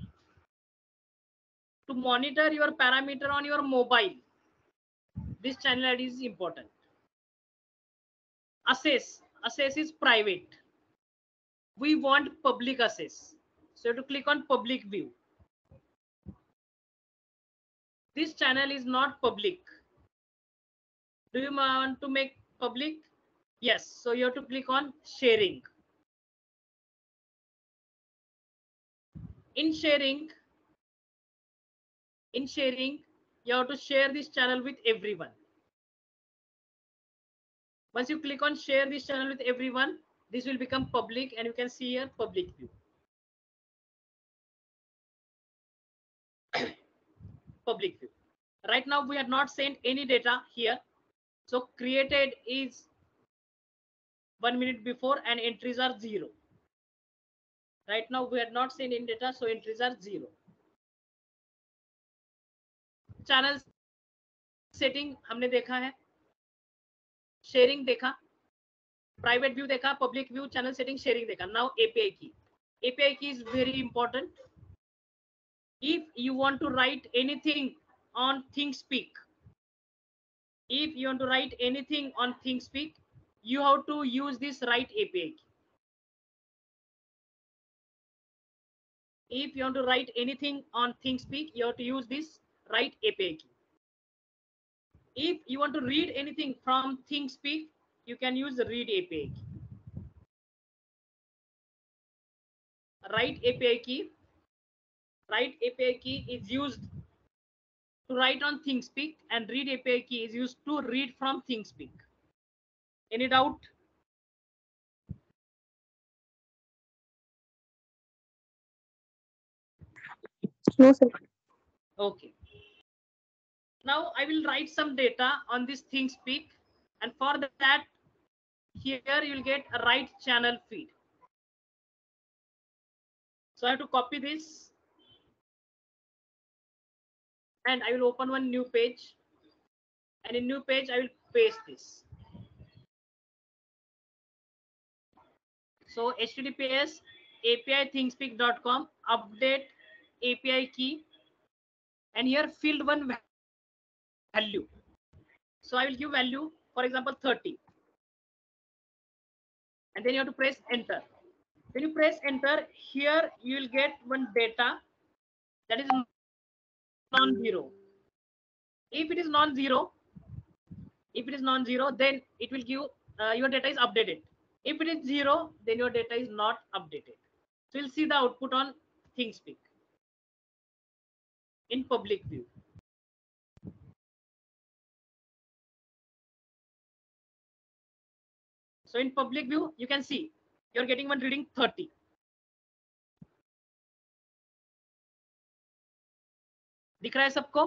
to monitor your parameter on your mobile this channel id is important. Access. Access is private. We want public access. So to click on public view this channel is not public. Do you want to make public? Yes so you have to click on sharing. In sharing in sharing you have to share this channel with everyone. Once you click on share this channel with everyone this will become public and you can see here public view public view right now we have not sent any data here so created is one minute before and entries are zero right now we have not sent any data so entries are zero channel setting हमने देखा है sharing देखा private view देखा public view channel setting sharing देखा now API key API key is very important if you want to write anything on ThingSpeak, if you want to write anything on ThingSpeak, you have to use this write API. If you want to write anything on ThingSpeak, you have to use this write API. If you want to read anything from ThingSpeak, you can use the read API. Write API key write API key is used to write on ThingSpeak and read API key is used to read from ThingSpeak. Any doubt? No, sir. Okay. Now I will write some data on this ThingSpeak and for that here you will get a right channel feed. So I have to copy this and I will open one new page and in new page I will paste this. So https api thingspeak.com update API key and here field one value. So I will give value, for example, 30. And then you have to press enter. When you press enter, here you will get one data that is non-zero. If it is non-zero, if it is non-zero, then it will give uh, your data is updated. If it is zero, then your data is not updated. So you'll see the output on ThingSpeak in public view. So in public view, you can see you're getting one reading 30. दिख रहा है सबको?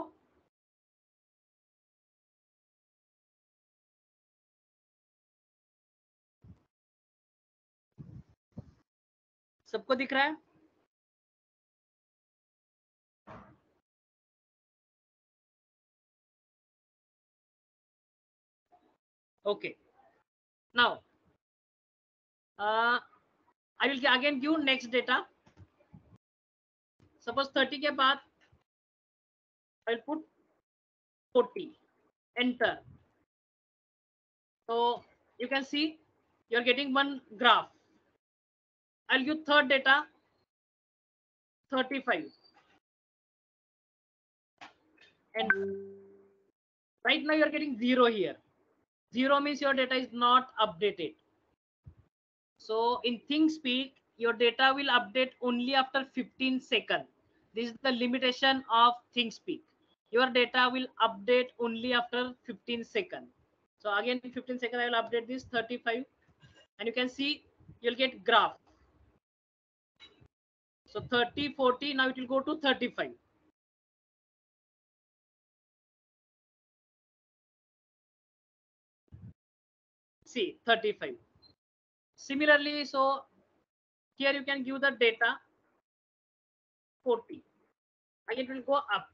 सबको दिख रहा है? Okay. Now I will again queue next data suppose 30 के बाद I will put 40. Enter. So you can see you're getting one graph. I'll give third data 35. And right now you're getting zero here. Zero means your data is not updated. So in ThingSpeak, your data will update only after 15 seconds. This is the limitation of ThingSpeak. Your data will update only after 15 seconds. So again, in 15 seconds, I will update this 35. And you can see you'll get graph. So 30, 40, now it will go to 35. See 35. Similarly, so here you can give the data 40. Again, it will go up.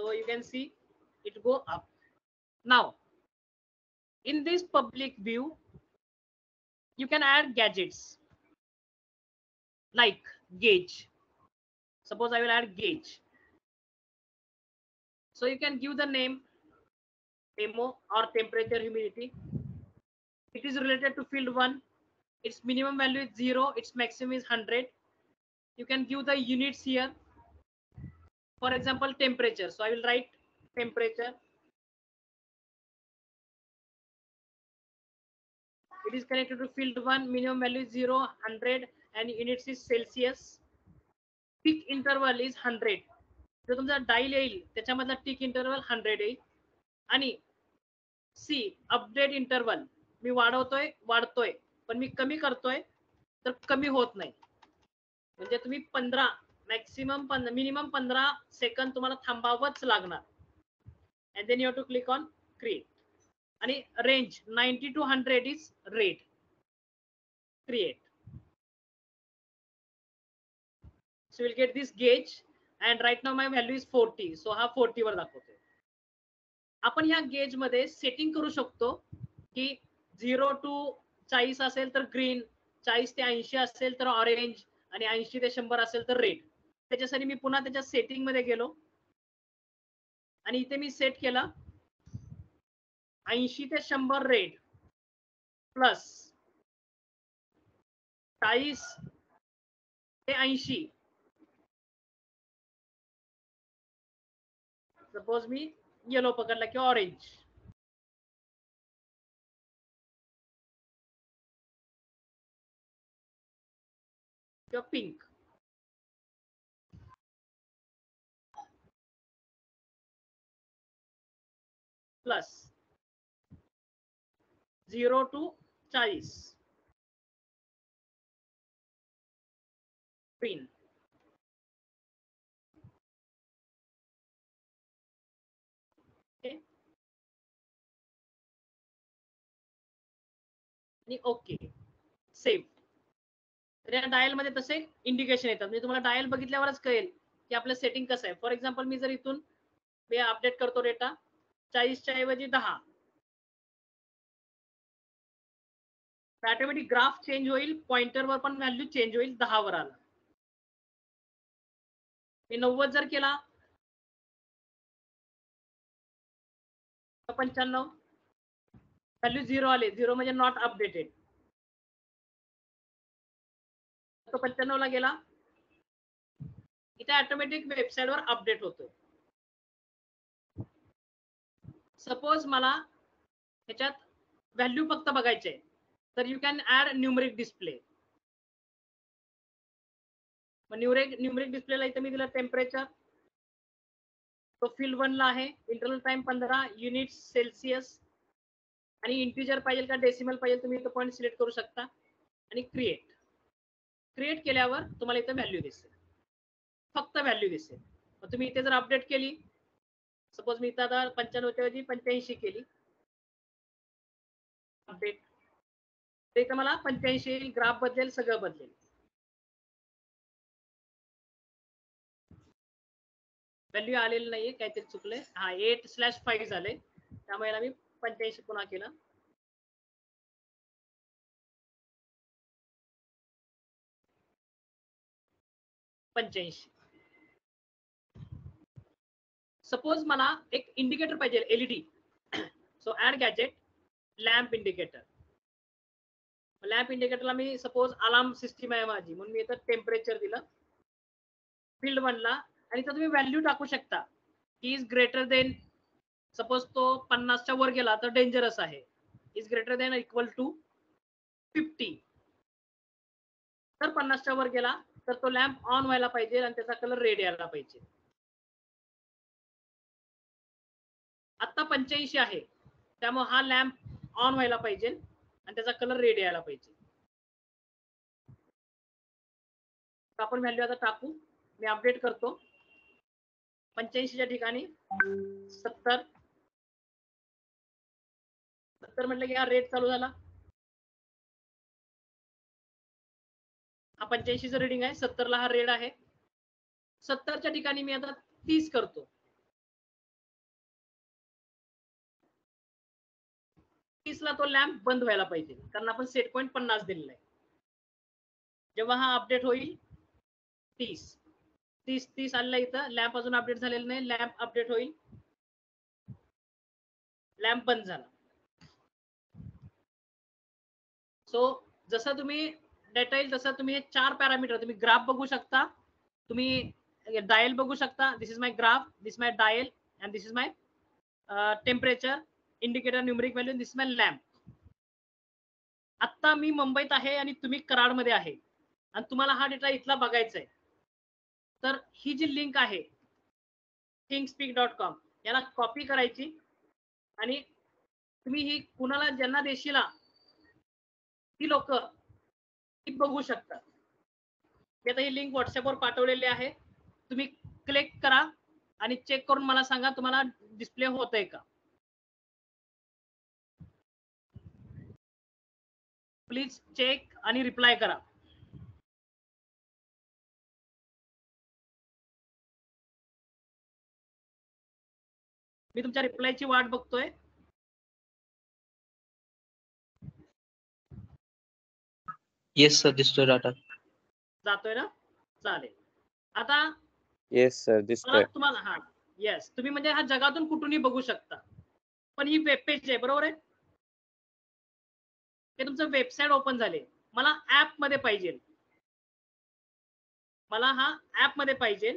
So you can see it go up. Now, in this public view, you can add gadgets like gauge. Suppose I will add gauge. So you can give the name demo or temperature humidity. It is related to field one. Its minimum value is zero. Its maximum is 100. You can give the units here. For example, temperature. So I will write temperature. It is connected to field 1 Minimum value is 0 100 and units is Celsius. Peak interval is 100. जो तुमचा dial येईल त्याच्यामधला tick interval hundred येईल आणि see update interval मी वाढवतोय वाढतोय पण मी कमी करतोय तर कमी होत नाही म्हणजे तुम्ही पंधरा मॅक्सिमम मिनिमम पंधरा सेकंद तुम्हाला थांबावंच लागणार. And then you to click on create आणि range ninety to hundred is red create so will get this gauge and right now my value is forty so हा 40 वर दाखवतोय. आपण ह्या गेजमध्ये सेटिंग करू शकतो की झिरो टू चाळीस असेल तर ग्रीन चाळीस ते ऐंशी असेल तर ऑरेंज आणि ऐंशी ते शंभर असेल तर रेड त्याच्यासाठी मी पुन्हा त्याच्या सेटिंगमध्ये गेलो. आणि इथे मी सेट केला. ऐंशी ते शंभर रेट प्लस चाळीस ते ऐंशी. सपोज मी येलो पकडला किंवा ऑरेंज किंवा पिंक प्लस झिरो टू चाळीस. ग्रीन आणि ओके सेव्ह तर या डायलमध्ये तसे इंडिकेशन येतात. म्हणजे तुम्हाला डायल बघितल्यावरच कळेल की आपलं सेटिंग कसं आहे. फॉर एक्झाम्पल मी जर इथून मी अपडेट करतो डेटा चाळीसच्या ऐवजी दहा. ऑटोमॅटिक ग्राफ चेंज होईल पॉइंटरवर पण व्हॅल्यू चेंज होईल दहा वर आला. मी नव्वद जर केला पंच्याण्णव व्हॅल्यू झिरो आले झिरो म्हणजे नॉट अपडेटेड तो पंच्याण्णव ला गेला इथे ऑटोमॅटिक वेबसाईटवर अपडेट होतो सपोज मला ह्याच्यात व्हॅल्यू फक्त बघायचे तर you can add numeric display मग न्यूरेक न्यूमरिक डिस्प्लेला इथे मी दिलं टेम्परेचर तो फील्ड वनला आहे इंटरनल टाइम पंधरा युनिट सेल्सिअस आणि इंटिजर पाहिजे का डेसिमल पाहिजे तुम्ही इथं पॉईंट सिलेक्ट करू शकता. आणि क्रिएट क्रिएट केल्यावर तुम्हाला इथं व्हॅल्यू दिसेल. फक्त व्हॅल्यू दिसेल. मग तुम्ही इथे जर अपडेट केली सपोज मी इथं आता पंच्याण्णवच्या ऐवजी पंच्याऐंशी केली. अपडेट तर इथं मला पंच्याऐंशी येईल ग्राफ बदलेल सगळं बदलेल. व्हॅल्यू आलेलं नाहीये काहीतरी चुकलंय. हा एट स्लॅश फाईव्ह झाले त्यामुळे मी पंच्याऐंशी पुन्हा केलं. पंच्याऐंशी. सपोज मला एक इंडिकेटर पाहिजे LED so add gadget lamp indicator lamp इंडिकेटरला मी सपोज अलार्म सिस्टीम आहे माझी. म्हणून मी इथं टेम्परेचर दिलं. फील्ड वनला आणि इथं तुम्ही व्हॅल्यू टाकू शकता. की इज ग्रेटर देन सपोज तो पन्नासच्या वर गेला तर डेंजरस आहे. Is greater then equal to fifty तर पन्नासच्या वर गेला तर तो लॅम्प ऑन व्हायला पाहिजे आणि त्याचा कलर रेड यायला पाहिजे. आता पंच्याऐंशी आहे. त्यामुळे हा लॅम्प ऑन व्हायला पाहिजे आणि त्याचा कलर रेड यायला पाहिजे. आपण व्हॅल्यू आता टाकू. मी अपडेट करतो. पंच्याऐंशीच्या ठिकाणी सत्तर. सत्तर म्हटलं की हा रेट चालू झाला. हा पंच्याऐंशीचं रिडिंग आहे. सत्तरला हा रेड आहे. सत्तरच्या ठिकाणी मी आता तीस करतो. तीसला तो लॅम्प बंद व्हायला पाहिजे. कारण आपण सेट पॉईंट पन्नास दिलेला आहे. जेव्हा हा अपडेट होईल तीस. तीस तीस आलेला इथं. लॅम्प अजून अपडेट झालेला नाही. लॅम्प अपडेट होईल. लॅम्प बंद झाला. सो जसं तुम्ही डेटा येईल तसं तुम्ही हे चार पॅरामीटर तुम्ही ग्राफ बघू शकता. तुम्ही डायल बघू शकता. This is my graph this my dial and this is my temperature indicator numeric value this my lamp आत्ता मी मुंबईत आहे आणि तुम्ही कराडमध्ये आहे. आणि तुम्हाला हा डेटा इथला बघायचा आहे तर ही जी लिंक आहे थिंगस्पीक डॉट कॉम याला कॉपी करायची. आणि तुम्ही ही कुणाला ज्यांना देशीला ती लोक बघू शकतात. मी आता ही लिंक व्हॉट्सअपवर पाठवलेली आहे. तुम्ही क्लिक करा आणि चेक करून मला सांगा तुम्हाला डिस्प्ले होत आहे का. प्लीज चेक आणि रिप्लाय करा. मी तुमच्या रिप्लायची वाट बघतोय. येस सर दिसतोय डाटा जातोय ना? चालेल. आता येस सर दिसतोय. तुम्हाला हा येस तुम्ही म्हणजे हा जगातून कुठूनही बघू शकता. पण ही वेब पेज आहे बरोबर आहे? हे तुमचं वेबसाईट ओपन झाले. मला ऍपमध्ये पाहिजे. मला हा ऍपमध्ये पाहिजे.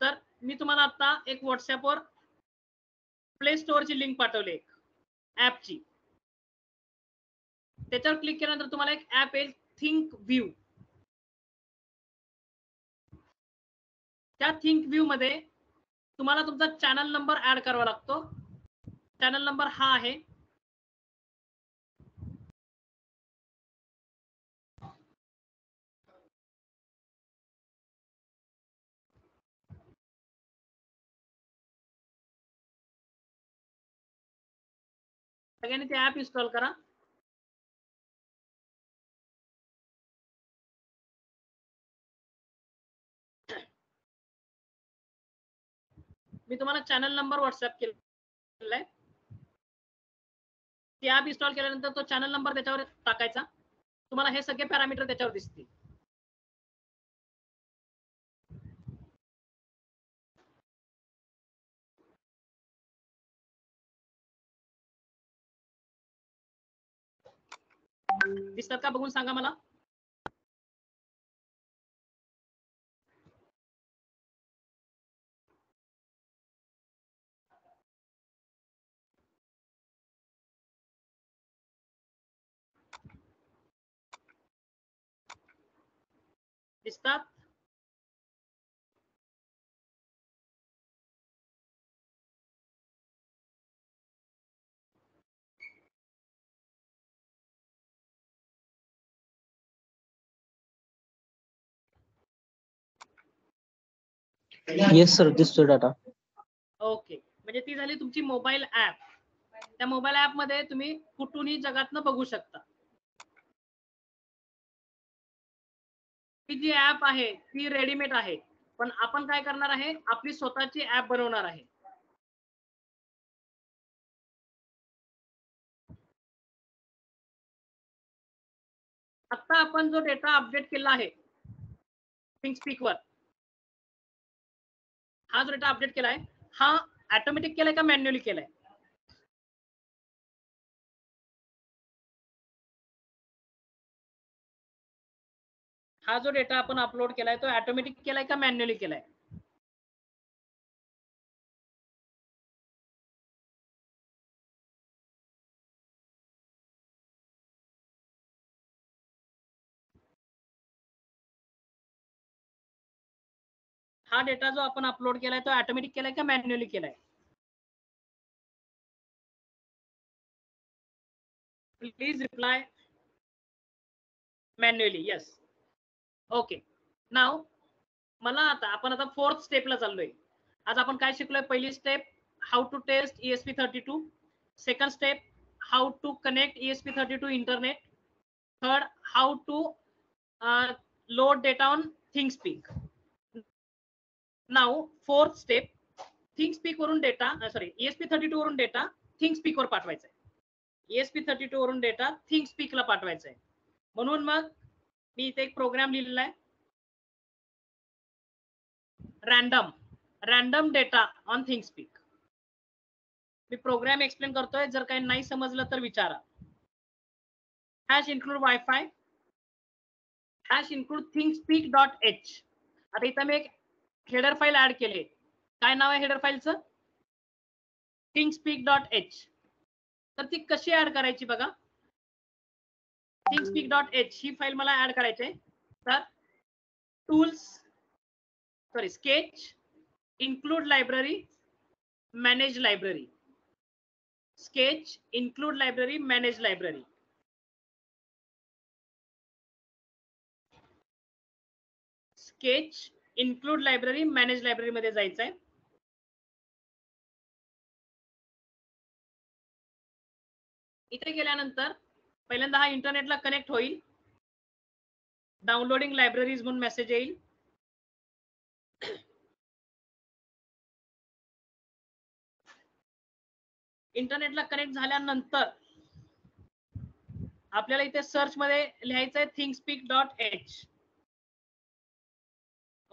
तर मी तुम्हाला आता एक व्हॉट्सॲपवर प्ले स्टोअरची लिंक पाठवली एक ऍपची त्याच्यावर क्लिक केल्यानंतर तुम्हाला एक ऍप येईल थिंक व्ह्यू त्या थिंक व्ह्यू मध्ये तुम्हाला तुमचा चॅनल नंबर ऍड करावा लागतो. चॅनल नंबर हा आहे. सगळ्यांनी ते ऍप इन्स्टॉल करा. मी तुम्हाला चॅनल नंबर व्हॉट्सअप केलाय. ते ऍप इन्स्टॉल केल्यानंतर तो चॅनल नंबर त्याच्यावर टाकायचा. तुम्हाला हे सगळे पॅरामीटर त्याच्यावर दिसतील. दिसतात का बघून सांगा मला दिसतात yes sir दिसतोय डाटा ओके म्हणजे ती झाली तुमची मोबाईल ऍप त्या मोबाईल ऍपमध्ये तुम्ही कुठूनही जगातनं बघू शकता. ती जी ऍप आहे ती रेडीमेड आहे. पण आपण काय करणार आहे? आपली स्वतःची ऍप बनवणार आहे. आता आपण जो डेटा अपडेट केला आहे थिंगस्पीक वर हा जो डेटा अपडेट केलाय हा ऑटोमॅटिक केलाय का मॅन्युअली केलाय? हा जो डेटा आपण अपलोड केलाय तो ऑटोमॅटिक केलाय का मॅन्युअली केलाय? हा डेटा जो आपण अपलोड केलाय तो ऑटोमॅटिक केलाय का मॅन्युअली केलाय? Please reply manually yes okay now मला आता आपण आता फोर्थ स्टेपला चाललोय. आज आपण काय शिकलोय? पहिली step how to test ESP thirty two second step how to connect ESP thirty two internet third how to load data on ThingSpeak now fourth step ThingSpeak वरून data sorry ESP thirty two वरून data ThingSpeak वर पाठवायचा आहे ESP thirty two वरून data थिंगस्पीकला पाठवायचा आहे म्हणून मग मी इथे एक प्रोग्राम लिहिलेला आहे random random data on ThingSpeak me program explain करतोय जर काही नाही समजलं तर विचारा hash include wifi hash include ThingSpeak dot H आता इथं मी एक हेडर फाईल ऍड केले. काय नाव आहे हेडर फाईलचं थिंगस्पीक डॉट एच तर ती कशी ऍड करायची बघा? थिंगस्पीक डॉट एच ही फाईल मला ऍड करायची आहे तर tools sorry sketch include library manage library. Sketch include library manage library. Sketch include library manage library मध्ये जायचं आहे. इथे गेल्यानंतर पहिल्यांदा हा इंटरनेटला कनेक्ट होईल. डाउनलोडिंग लायब्ररीज म्हणून मेसेज येईल. इंटरनेटला कनेक्ट झाल्यानंतर आपल्याला इथे सर्च मध्ये लिहायचं आहे थिंगस्पीक डॉट एच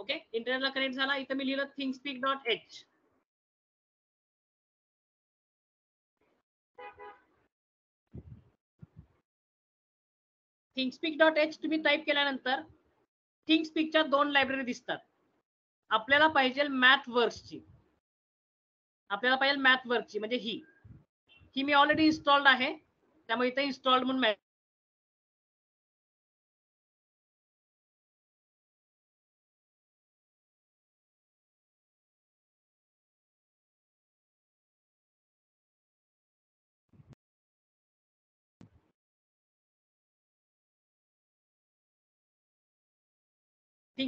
ओके इंटरनेटला कनेक्ट झाला इथं मी लिहिलं ThingSpeak dot H ThingSpeak dot H तुम्ही टाईप केल्यानंतर थिंगस्पीकच्या दोन लायब्ररी दिसतात. आपल्याला पाहिजे मॅथ वर्क्सची आपल्याला पाहिजे मॅथ वर्कची म्हणजे ही. ही मी ऑलरेडी इन्स्टॉल्ड आहे. त्यामुळे इथे इन्स्टॉल्ड म्हणून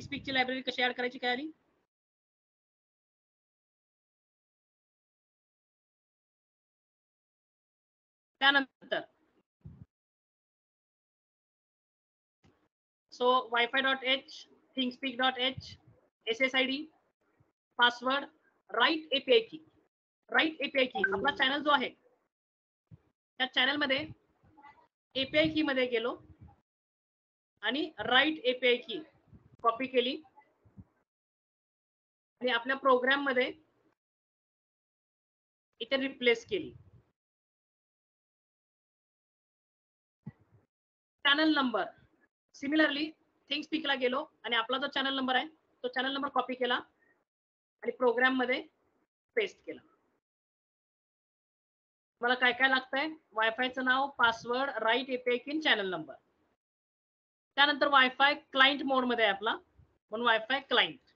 थिंक ची लायब्ररी कशी ऍड करायची काय आली? त्यानंतर. So WiFi dot h ThingSpeak dot h S S I D password write API key write API key आपला चॅनल जो आहे त्या चॅनलमध्ये एपीआय की मध्ये गेलो आणि राईट एपीआय की कॉपी केली. आणि आपल्या प्रोग्राममध्ये इथे रिप्लेस केली. चॅनल नंबर सिमिलरली थिंग स्पीकला गेलो आणि आपला जो चॅनल नंबर आहे तो चॅनल नंबर कॉपी केला आणि प्रोग्राममध्ये पेस्ट केला. मला काय काय लागतंय वायफायचं नाव password write API key channel number त्यानंतर वायफाय क्लायंट मोडमध्ये आहे आपला. म्हणून वायफाय क्लायंट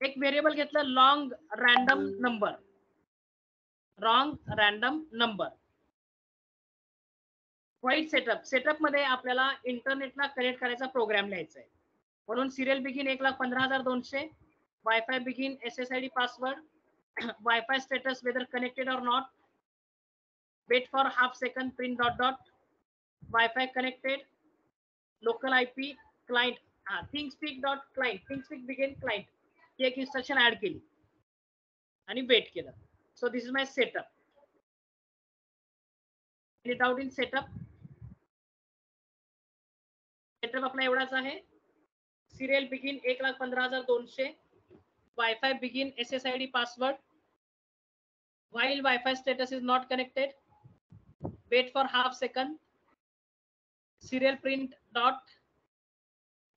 एक व्हेरिएबल घेतलं long random number wrong random number void setup सेटअपमध्ये आपल्याला इंटरनेटला कनेक्ट करायचा प्रोग्राम लिहायचा आहे म्हणून सिरियल बिगिन एक लाख पंधरा हजार दोनशे. Wifi begin S S I D password wifi status whether connected or not wait for half second print dot dot wifi connected local I P client हा ThingSpeak dot client think speak begin client ही एक instruction add केली. आणि wait केलं. So this is my setup it out in setup setup आपला एवढाच आहे. Serial begin एक लाख पंधरा हजार दोनशे. Wifi begin S S I D password while Wi-Fi status is not connected, wait for half second. Serial print dot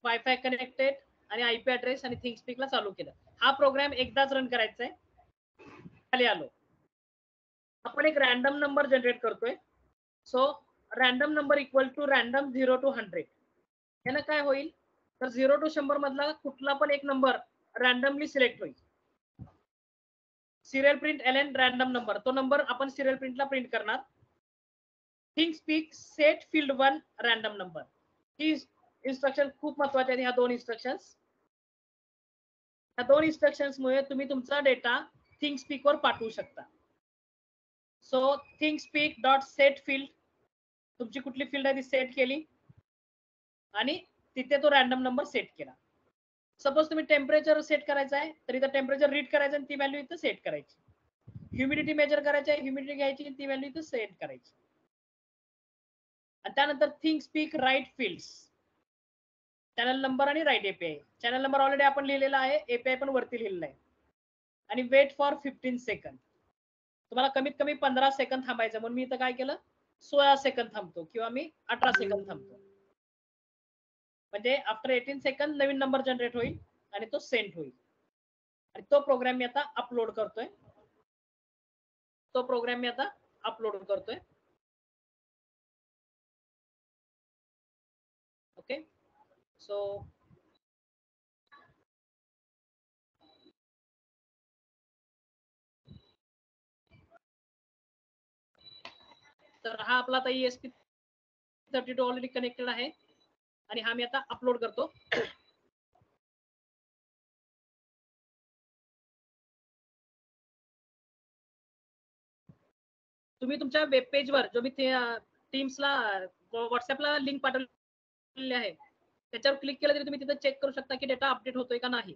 wifi connected आणि IP address आणि थिंग स्पीकला चालू केलं. हा प्रोग्राम एकदाच रन करायचा आहे खाली आलो. आपण एक रॅन्डम नंबर जनरेट करतोय. So random number equal to random zero to hundred. यानं काय होईल? तर झिरो टू शंभर मधला कुठला पण एक नंबर रॅन्डमली सिलेक्ट होईल. Serial print L N random number. तो नंबर आपण सिरियल प्रिंटला प्रिंट करणार. Thing speak set field one random number ही इन्स्ट्रक्शन खूप महत्त्वाचे आहे ह्या दोन इन्स्ट्रक्शन्स ह्या दोन इन्स्ट्रक्शन्समुळे तुम्ही तुमचा डेटा थिंग स्पीक वर पाठवू शकता. So thing speak dot set field तुमची कुठली फील्ड आहे ती सेट केली. आणि तिथे तो रॅन्डम नंबर सेट केला. सपोज तुम्ही टेम्परेचर सेट करायचं आहे तर इथं टेम्परेचर रीड करायचं आणि ती व्हॅल्यू इथं सेट करायची. ह्युमिडिटी मेजर करायची आहे ह्युमिडिटी घ्यायची आणि ती व्हॅल्यू इथं सेट करायची. आणि त्यानंतर thing speak write fields channel number आणि write API channel number already आपण लिहिलेला आहे. एपीआय पण वरती लिहिलेला आहे. आणि वेट फॉर फिफ्टीन सेकंद तुम्हाला कमीत कमी पंधरा सेकंद थांबायचं. म्हणून मी इथं काय केलं? सोळा सेकंद थांबतो किंवा मी अठरा सेकंद थांबतो. म्हणजे आफ्टर एटीन सेकंद नवीन नंबर जनरेट होईल आणि तो सेंड होईल. आणि तो प्रोग्राम मी आता अपलोड करतोय. तो प्रोग्राम मी आता अपलोड करतोय. सो तर हा आपला आता ESP thirty two already connected आहे. आणि हा मी आता अपलोड करतो. तुम्ही तुमच्या वेब पेजवर जो मी टीम्सला व्हॉट्सअपला लिंक पाठवलेली आहे त्याच्यावर क्लिक केलं तरी तुम्ही तिथे चेक करू शकता की डेटा अपडेट होतोय का नाही.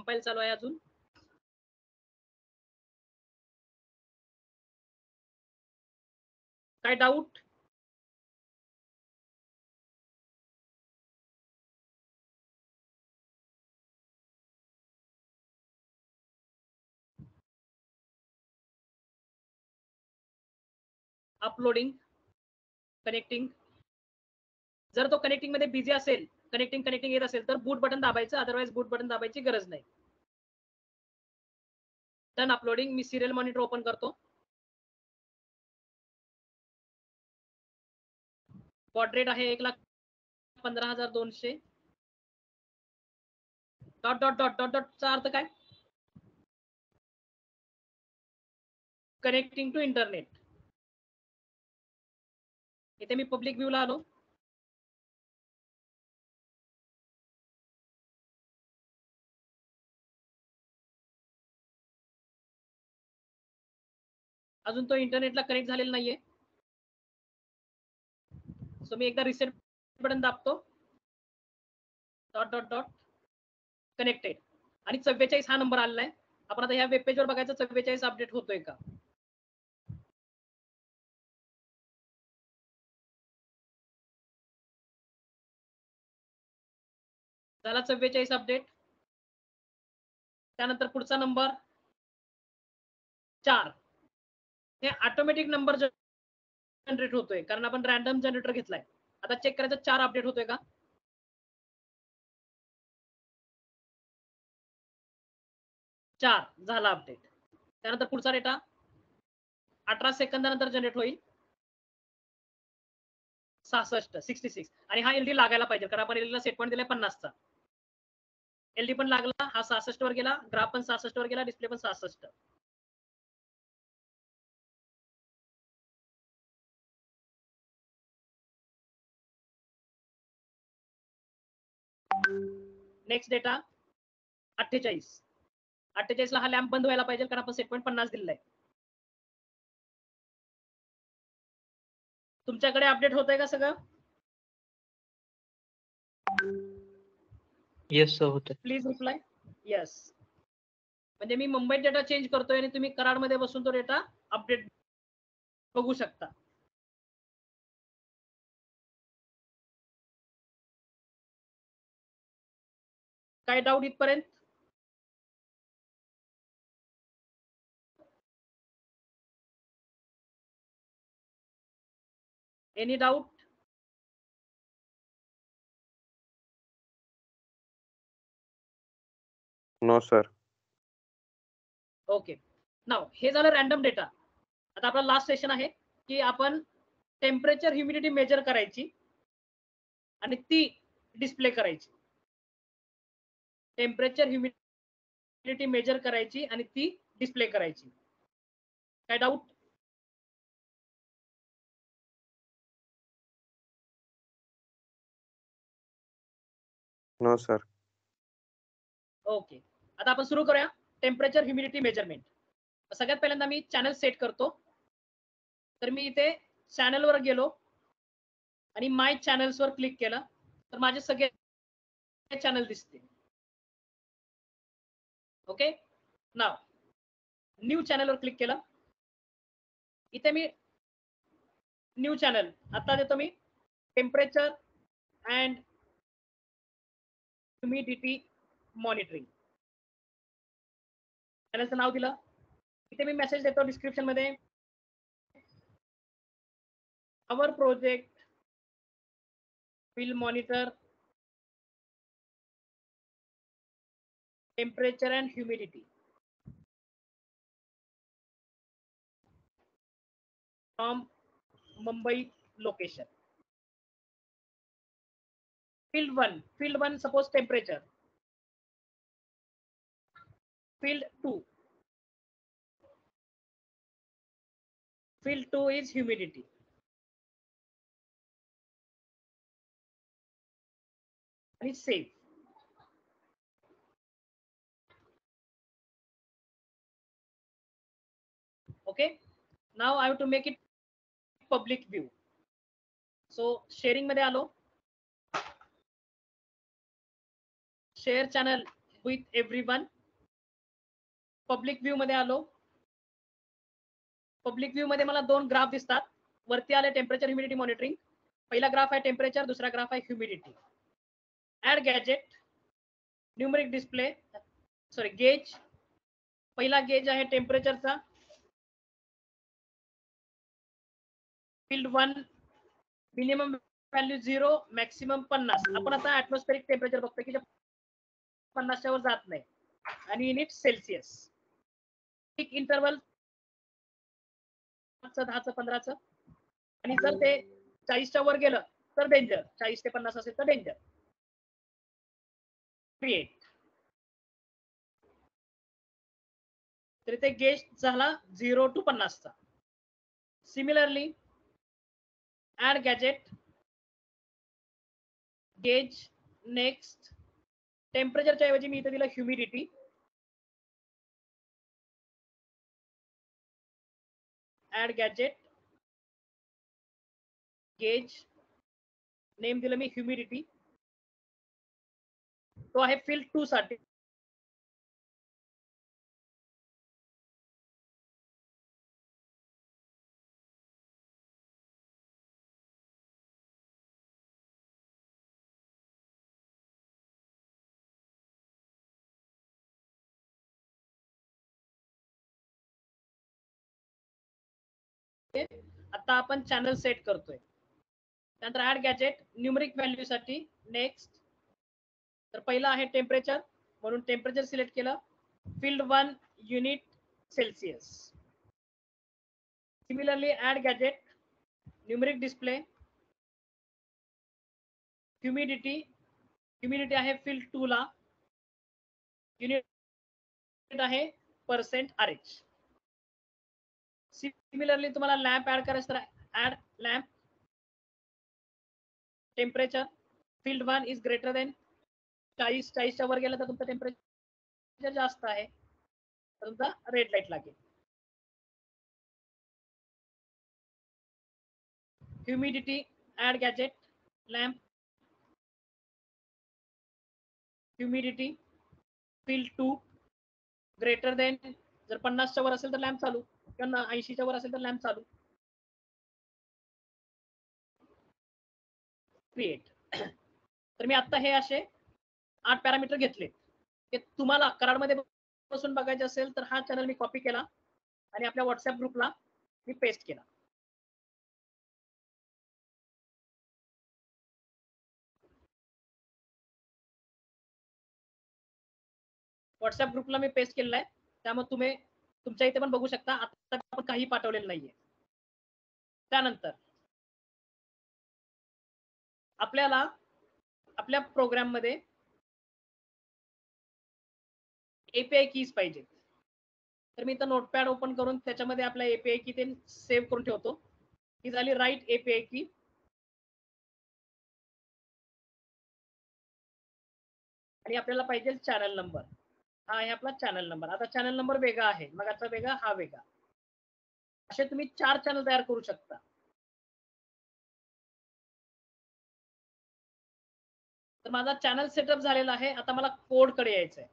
कंपाईल चालू आहे अजून. काय डाऊट uploading connecting. जर तो कनेक्टिंग मध्ये असेल कनेक्टिंग कनेक्टिंग येत असेल तर बूट बटन दाबायचं अदरवाईज बूट बटन दाबायची गरज नाही. टर्न अपलोडिंग मी सिरियल मॉनिटर ओपन करतो. रेट आहे एक लाख पंधरा हजार दोनशे. डॉट डॉट डॉट डॉट डॉटचा अर्थ काय? कनेक्टिंग टू इंटरनेट इथे मी पब्लिक व्ह्यूला आलो. अजून तो इंटरनेटला कनेक्ट झालेला नाहीये. सो मी एकदा रिसेट बटन दाबतो. डॉट डॉट डॉट कनेक्टेड आणि चव्वेचाळीस हा नंबर आलेला आहे. आपण आता ह्या वेब पेजवर बघायचं, चव्वेचाळीस अपडेट होतोय का? झाला चव्वेचाळीस अपडेट नंबर चार. हे ऑटोमॅटिक नंबर जनरेट होतोय. कारण आपण रॅन्डम जनरेटर घेतलाय. आता चेक करायचं चार अपडेट होतोय का? चार झाला अपडेट त्यानंतर पुढचा डेटा अठरा सेकंदानंतर जनरेट होईल. सहासष्ट सिक्स्टी सिक्स आणि हा एलडी लागायला पाहिजे. कारण आपण एलडीला सेट पॉईंट दिलाय पन्नासचा. एलडी पण लागला हा सहासष्ट वर गेला ग्राफ पण सहासष्ट वर गेला डिस्प्ले पण सहासष्ट. नेक्स्ट डेटा अठ्ठेचाळीस. अठ्ठेचाळीस ला हा लॅम्प बंद व्हायला पाहिजे कारण आपण सेट पॉईंट पन्नास दिलेला आहे. तुमच्याकडे अपडेट होत आहे का सगळं? येस सर होते प्लीज रिप्लाय येस म्हणजे मी मुंबईत डेटा चेंज करतोय आणि तुम्ही कराडमध्ये बसून तो डेटा अपडेट बघू शकता. काय डाऊट इथपर्यंत? Any doubt no sir okay नाव हे झालं रॅन्डम डेटा आता आपला लास्ट सेशन आहे की आपण टेम्परेचर ह्युमिडिटी मेजर करायची आणि ती डिस्प्ले करायची. टेम्परेचर ह्युमिडिटी मेजर करायची आणि ती डिस्प्ले करायची. काय डाऊट नो सर ओके आता आपण सुरू करूया. टेम्परेचर ह्युमिडिटी मेजरमेंट सगळ्यात पहिल्यांदा मी चॅनल सेट करतो. तर मी इथे चॅनलवर गेलो. आणि माय चॅनल्सवर क्लिक केलं. तर माझे सगळे चॅनल दिसते ओके नाव न्यू चॅनलवर क्लिक केलं. इथे मी न्यू चॅनल आता देतो मी. टेम्परेचर अँड ह्युमिडिटी मॉनिटरिंग चॅनलचं नाव दिलं. इथे मी मेसेज देतो डिस्क्रिप्शनमध्ये. Our project will monitor temperature and humidity from Mumbai location field 1 field 1 suppose temperature field 2 field 2 is humidity and it's safe okay? Now i have to make it public view. So sharing मध्ये आलो share channel with everyone public view मध्ये आलो public view मध्ये मला दोन graph दिसतात वरती आले टेम्परेचर ह्युमिडिटी मॉनिटरिंग पहिला ग्राफ आहे टेम्परेचर दुसरा ग्राफ आहे humidity add gadget numeric display sorry gauge पहिला गेज आहे टेम्परेचरचा field one minimum value zero maximum पन्नास. आपण आता ऍटमॉस्फेरिक टेम्परेचर बघतो की पन्नासच्या वर जात नाही. आणि युनिट सेल्सिअस एक इंटरवल दहाचं पंधराचं. आणि जर ते चाळीसच्या वर गेलं तर डेंजर चाळीस ते पन्नास असेल तर डेंजर क्रिएट तर ते गेस्ट झाला झिरो टू पन्नासचा. Similarly add gadget. Gauge next. टेम्परेचरच्या ऐवजी मी इथे दिलं humidity. Add gadget. Gauge name दिलं मी ह्युमिडिटी. तो आहे फील्ड टू साठी आता आपण चॅनल सेट करतोय. त्यानंतर ऍड गॅजेट न्यूमरिक व्हॅल्यू साठी नेक्स्ट तर पहिला आहे टेम्परेचर म्हणून टेम्परेचर सिलेक्ट केलं. Field one unit Celsius similarly add gadget numeric display humidity humidity आहे फील्ड टू ला. युनिट आहे पर्सेंट आर एच सिमिलरली तुम्हाला लॅम्प ऍड करायचं तर add lamp temperature field one is greater than चाळीस चाळीसच्या वर गेलं तर तुमचं टेम्परेचर जास्त आहे. तर तुमचा रेड लाइट लागेल. Humidity add gadget lamp humidity field two greater than जर पन्नासच्या वर असेल तर लॅम्प चालू. किंवा ऐंशीच्या वर असेल तर लॅम्प चालू. क्रिएट तर मी आता हे असे आठ पॅरामीटर घेतले. ते तुम्हाला कराडमध्ये बसून बघायचे असेल तर हा चॅनल मी कॉपी केला आणि आपल्या व्हॉट्सअप ग्रुपला मी पेस्ट केला. व्हॉट्सअप ग्रुपला मी पेस्ट केलेला आहे. त्यामुळे तुम्ही तुमच्या इथे पण बघू शकता आता आपण काही पाठवलेलं नाहीये. त्यानंतर आपल्याला आपल्या प्रोग्राममध्ये एपीआय कीज पाहिजे तर मी इथं नोटपॅड ओपन करून त्याच्यामध्ये आपल्या एपीआय की ते सेव्ह करून ठेवतो. ही झाली राईट एपीआय की आणि आपल्याला पाहिजे चॅनल नंबर हा आहे आपला चॅनल नंबर आता चॅनल नंबर वेगळा आहे. मग आता वेगळा हा वेगळा. असे तुम्ही चार चॅनल तयार करू शकता. तर माझा चॅनल सेटअप झालेला आहे. आता मला कोडकडे यायचंय.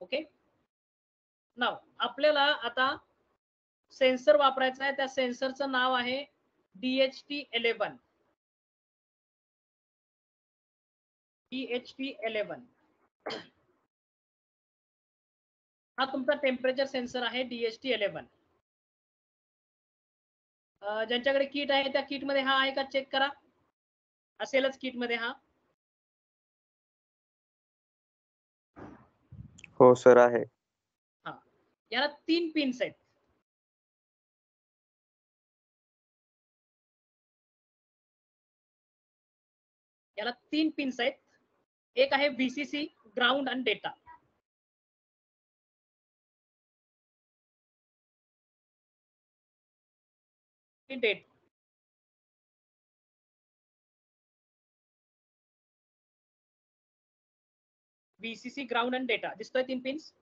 ओके नाव आपल्याला आता सेन्सर वापरायचा आहे. त्या सेन्सरचं नाव आहे डीएचटी इलेव्हन डीएचटी इलेव्हन हा तुमचा टेम्परेचर सेन्सर आहे डीएचटी इलेव्हन ज्यांच्याकडे किट आहे त्या किटमध्ये हा आहे का? चेक करा. असेलच किटमध्ये हा. हो सर आहे. याला तीन पिन्स आहेत. याला तीन पिन्स आहेत. एक आहे व्हीसीसी ग्राउंड आणि डेटा डेट व्हीसीसी ग्राउंड आणि डेटा दिसतोय तीन पिन्स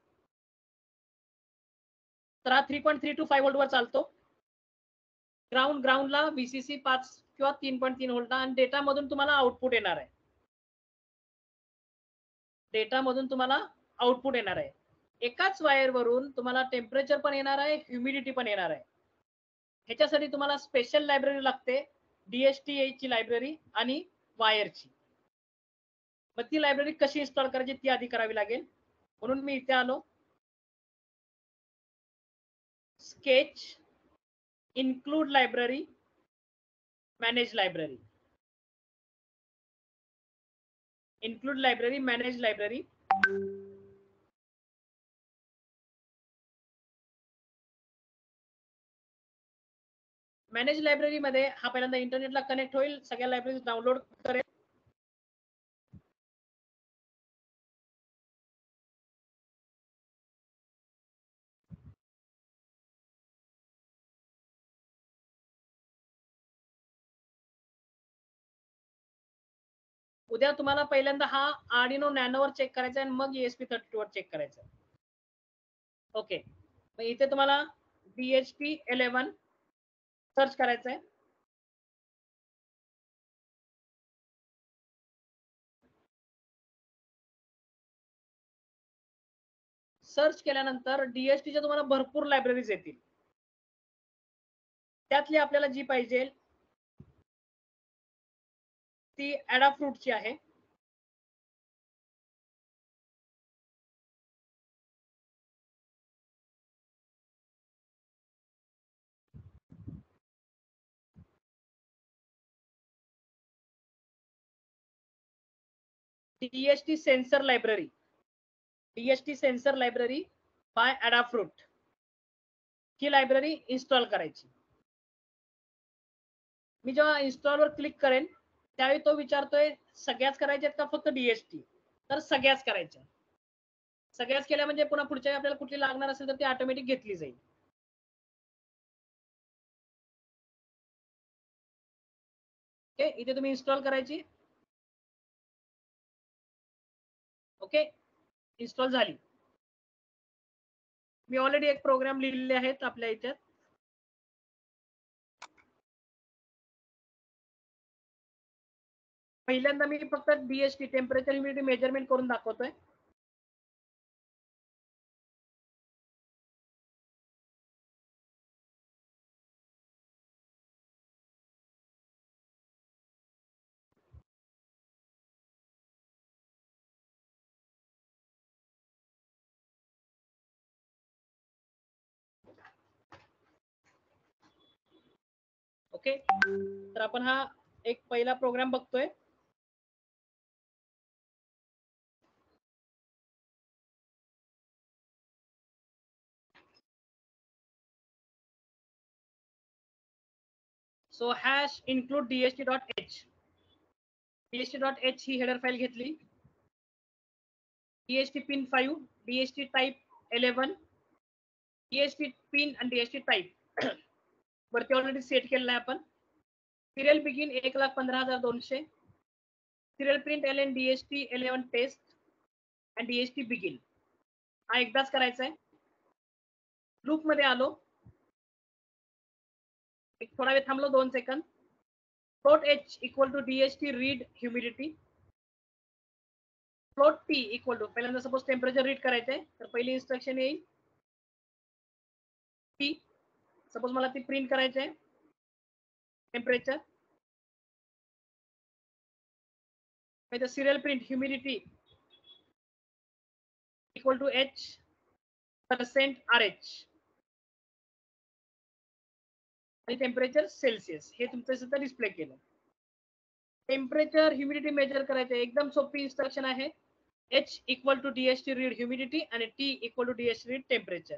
तर हा three point three to five वर चालतो. ग्राउंड ग्राउंडला व्हीसीसी पाच किंवा तीन पॉईंट तीन आणि डेटा मधून तुम्हाला आउटपुट येणार डेटा मधून तुम्हाला आउटपुट येणार आहे. एकाच वायरवरून तुम्हाला टेम्परेचर पण येणार आहे ह्युमिडिटी पण येणार आहे. ह्याच्यासाठी तुम्हाला स्पेशल लायब्ररी लागते डीएसटी ची लायब्ररी आणि वायरची. मग ती लायब्ररी कशी इन्स्टॉल करायची ती आधी करावी लागेल. म्हणून मी इथे आलो. Sketch include library manage library. Include library manage library. Manage library मध्ये हा पहिल्यांदा इंटरनेटला कनेक्ट होईल. सगळ्या लायब्ररी डाउनलोड करेल. उद्या तुम्हाला पहिल्यांदा हा आर्डिनो नॅनोवर चेक करायचा आहे आणि मग ESP थर्टी वर चेक करायचं ओके मग इथे तुम्हाला DHT इलेव्हन सर्च करायचं आहे. सर्च केल्यानंतर डीएसटीच्या तुम्हाला भरपूर लायब्ररीज येतील. त्यातली आपल्याला जी पाहिजे ती ॲडाफ्रूटची आहे. DHT sensor library DHT sensor library by Adafruit ही लायब्ररी इन्स्टॉल करायची. मी install वर क्लिक करेन त्यावेळी तो विचारतोय सगळ्याच करायच्यात का फक्त डीएसटी तर सगळ्याच करायच्या. सगळ्याच केल्या म्हणजे पुन्हा पुढच्या वेळी आपल्याला कुठली लागणार असेल तर ती ऑटोमॅटिक घेतली जाईल. ओके? इथे तुम्ही इन्स्टॉल करायची. ओके? इन्स्टॉल झाली. मी ऑलरेडी एक प्रोग्राम लिहिलेले आहेत आपल्या इथे. पहिल्यांदा मी फक्त डीएसटी टेम्परेचर इम्युनिटी मेजरमेंट करून दाखवतोय. ओके तर आपण हा एक पहिला प्रोग्राम बघतोय. So hash include DST dot H DST dot H ही हेडर फाईल घेतली. DST pin five DST type eleven DST pin आणि डीएसटी टाईप वरती ऑलरेडी सेट केलेला आहे आपण. सिरियल बिगिन एक लाख पंधरा हजार दोनशे. Serial print L N DST eleven test आणि डीएसटी बिगिन हा एकदाच करायचा आहे. ग्रुपमध्ये आलो. एक थोडा वेळ थांबलो दोन second. Float H equal to DST read humidity float T equal to पहिल्यांदा सपोज टेम्परेचर रीड करायचंय तर पहिली इन्स्ट्रक्शन येईल. टी सपोज मला ती प्रिंट करायची आहे temperature serial print humidity equal to H percent R H आणि टेम्परेचर सेल्सिअस हे तुमचं सुद्धा डिस्प्ले केलं. टेम्परेचर ह्युमिडिटी मेजर करायचं एकदम सोपी इन्स्ट्रक्शन आहे. H equal to DST read humidity आणि T equal to DST read temperature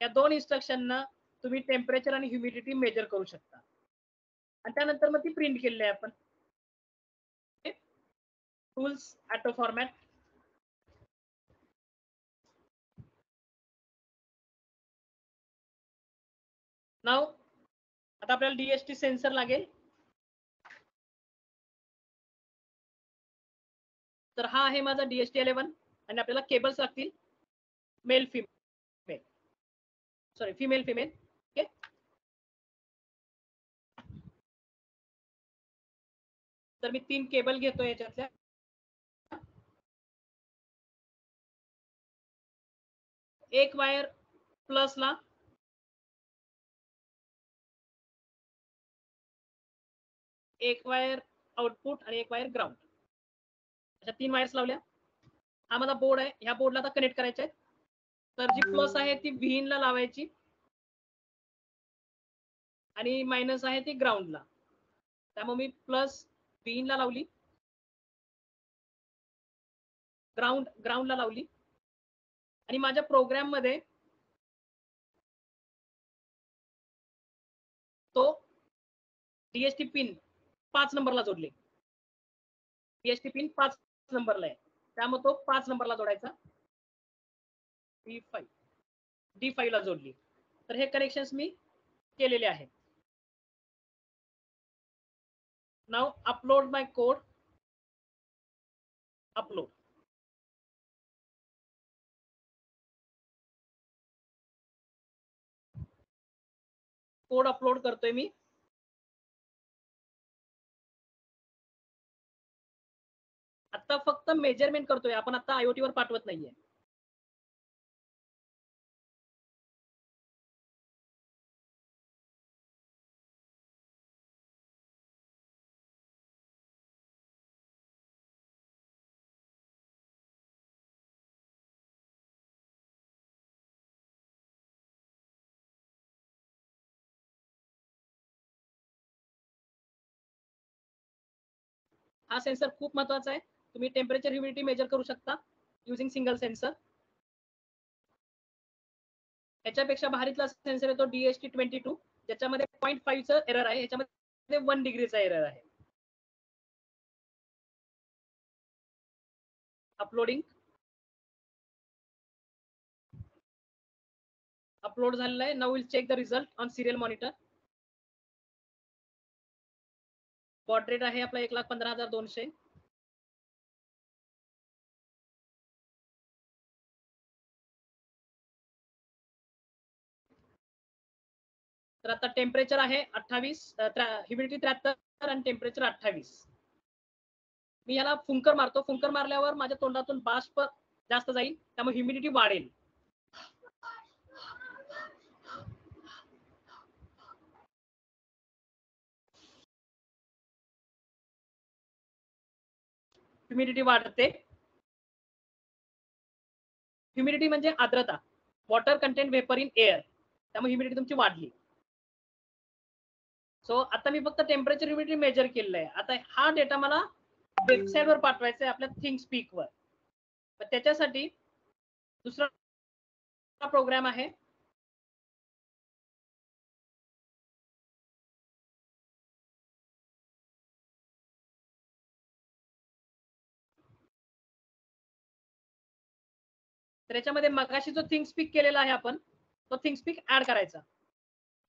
या दोन इन्स्ट्रक्शनना तुम्ही टेम्परेचर आणि ह्युमिडिटी मेजर करू शकता. आणि त्यानंतर मग ती प्रिंट केलेली आहे आपण. टूल्स ऑटो फॉर्मॅट नाव आता आपल्याला डीएसटी सेन्सर लागेल. तर हा आहे माझा डीएसटी आणि आपल्याला केबल्स लागतील. Male female sorry female female okay तर मी तीन केबल घेतो याच्यातल्या. एक वायर प्लसला एक वायर आउटपुट आणि एक वायर ग्राउंड अशा तीन वायर्स लावल्या. हा माझा बोर्ड आहे. ह्या बोर्डला आता कनेक्ट करायचे आहेत. तर जी प्लस आहे ती व्हीन ला लावायची. आणि मायनस आहे ती ग्राउंडला त्यामुळे मी प्लस ला लावली. ग्राउंड ग्राउंडला लावली. आणि माझ्या प्रोग्राममध्ये तो डीएसटी पिन पाच नंबरला जोडले. पीएचटी पिन पाच नंबरला आहे. त्यामुळे तो पाच नंबरला जोडायचा. डी फाईव्ह डी फाईव्ह ला जोडली. तर हे कनेक्शन मी केलेले आहेत. नाव upload my code upload code upload करतोय मी. आता फक्त मेजरमेंट करतोय. आपण आता आयओटी वर पाठवत नाहीये. हा सेन्सर खूप महत्त्वाचा आहे. तुम्ही टेम्परेचर ह्युमिडिटी मेजर करू शकता युझिंग सिंगल सेन्सर याच्यापेक्षा भारीतला सेन्सर येतो डीएसटी ट्वेंटी टू ज्याच्यामध्ये पॉईंट फाईव्हचं एरर आहे याच्यामध्ये वन डिग्रीचा एरर आहे. अपलोडिंग अपलोड झालेला आहे. Now will check the result on serial monitor baud rate आहे आपला एक लाख पंधरा हजार दोनशे. तर आता टेम्परेचर आहे अठ्ठावीस ह्युमिडिटी त्र्याहत्तर आणि टेम्परेचर अठ्ठावीस. मी याला फुंकर मारतो. फुंकर मारल्यावर माझ्या तोंडातून बाष्प जास्त जाईल त्यामुळे ह्युमिडिटी वाढेल. ह्युमिडिटी वाढते. ह्युमिडिटी म्हणजे आर्द्रता. Water content vapour in air त्यामुळे ह्युमिडिटी तुमची वाढली. सो आता मी फक्त टेम्परेचर ह्युमिडिटी मेजर केलेलं आहे आता हा डेटा मला वेबसाईट वर पाठवायचा आहे आपल्या थिंग स्पीक वर त्याच्यासाठी दुसरा प्रोग्राम आहे. तर याच्यामध्ये मगाशी जो थिंग स्पीक केलेला आहे आपण तो थिंग स्पीक ऍड करायचा.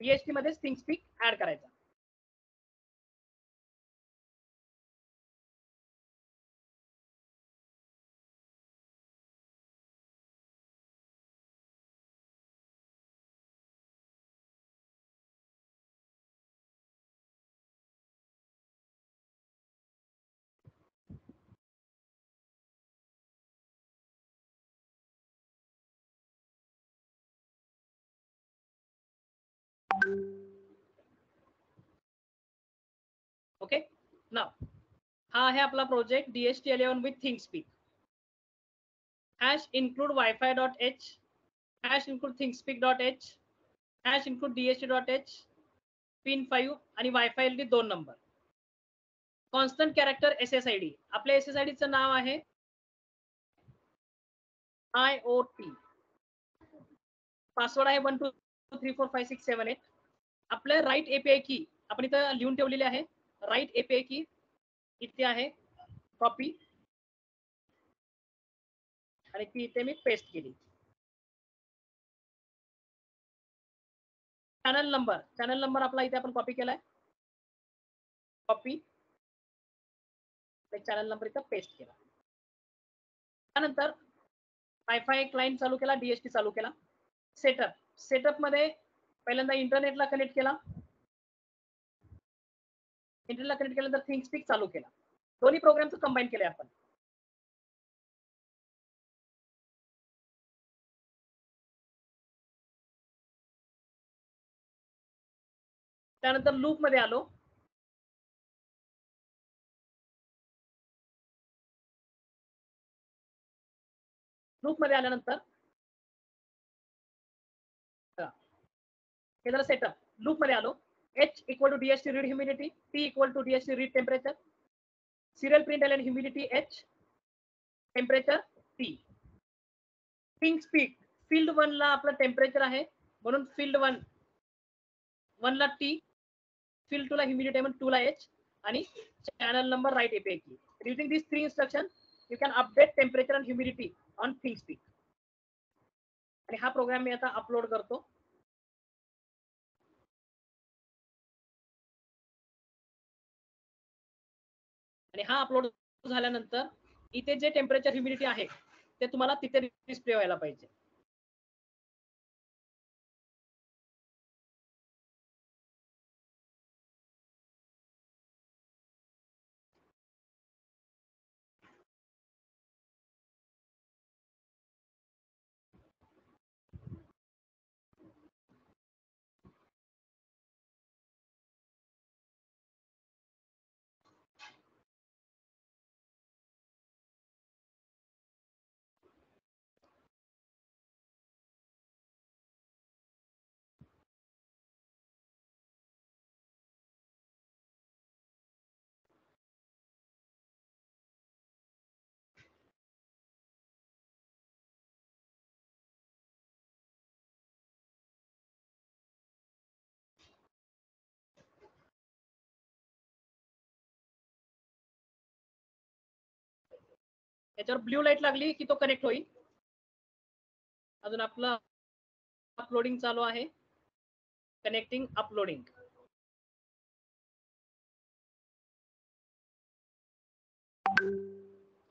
पीएचटी मध्ये थिंग स्पीक ऍड करायचा. हा आहे आपला project DST eleven with think speak hash include wifi dot H hash include think speak dot H hash include DST dot H pin five आणि wifi L D दोन number constant character S S I D आपल्या S S I डीचं नाव आहे I O T password आहे one two three four five six seven eight आपलं write API key आपण इथं लिहून ठेवलेली आहे. राईट एपीआय की इथे आहे. कॉपी आणि ती इथे मी पेस्ट केली. चॅनल नंबर चॅनल नंबर आपला इथे आपण कॉपी केलाय. कॉपी चॅनल नंबर इथं पेस्ट केला. त्यानंतर वायफाय क्लायंट चालू केला डीएसटी चालू केला. सेटअप सेटअपमध्ये पहिल्यांदा इंटरनेटला कनेक्ट केला. इंटरनेटला कनेक्ट केल्यानंतर थिंक स्पीक चालू केला. दोन्ही प्रोग्रामचं कंबाईन केले आपण. त्यानंतर लूपमध्ये आलो. लूपमध्ये आल्यानंतर केलं सेटअप लूपमध्ये आलो. H equal to DH to read humidity, T equal to DH to read temperature, serial print and humidity H, temperature T. Pink speed, field 1 ला आपलं टेम्परेचर आहे म्हणून field 1 1 ला T, field 2 ला humidity आहे म्हणून 2 ला H आणि channel number right API key. Using these three instructions, you can update temperature and humidity on ThinkSpeak. आणि हा प्रोग्राम मी आता अपलोड करतो आणि हा अपलोड झाल्यानंतर इथे जे टेम्परेचर ह्युमिडिटी आहे ते तुम्हाला तिथे डिस्प्ले व्हायला पाहिजे. याच्यावर ब्ल्यू लाइट लागली की तो कनेक्ट होईल. अजून आपलं अपलोडिंग चालू आहे. Connecting uploading.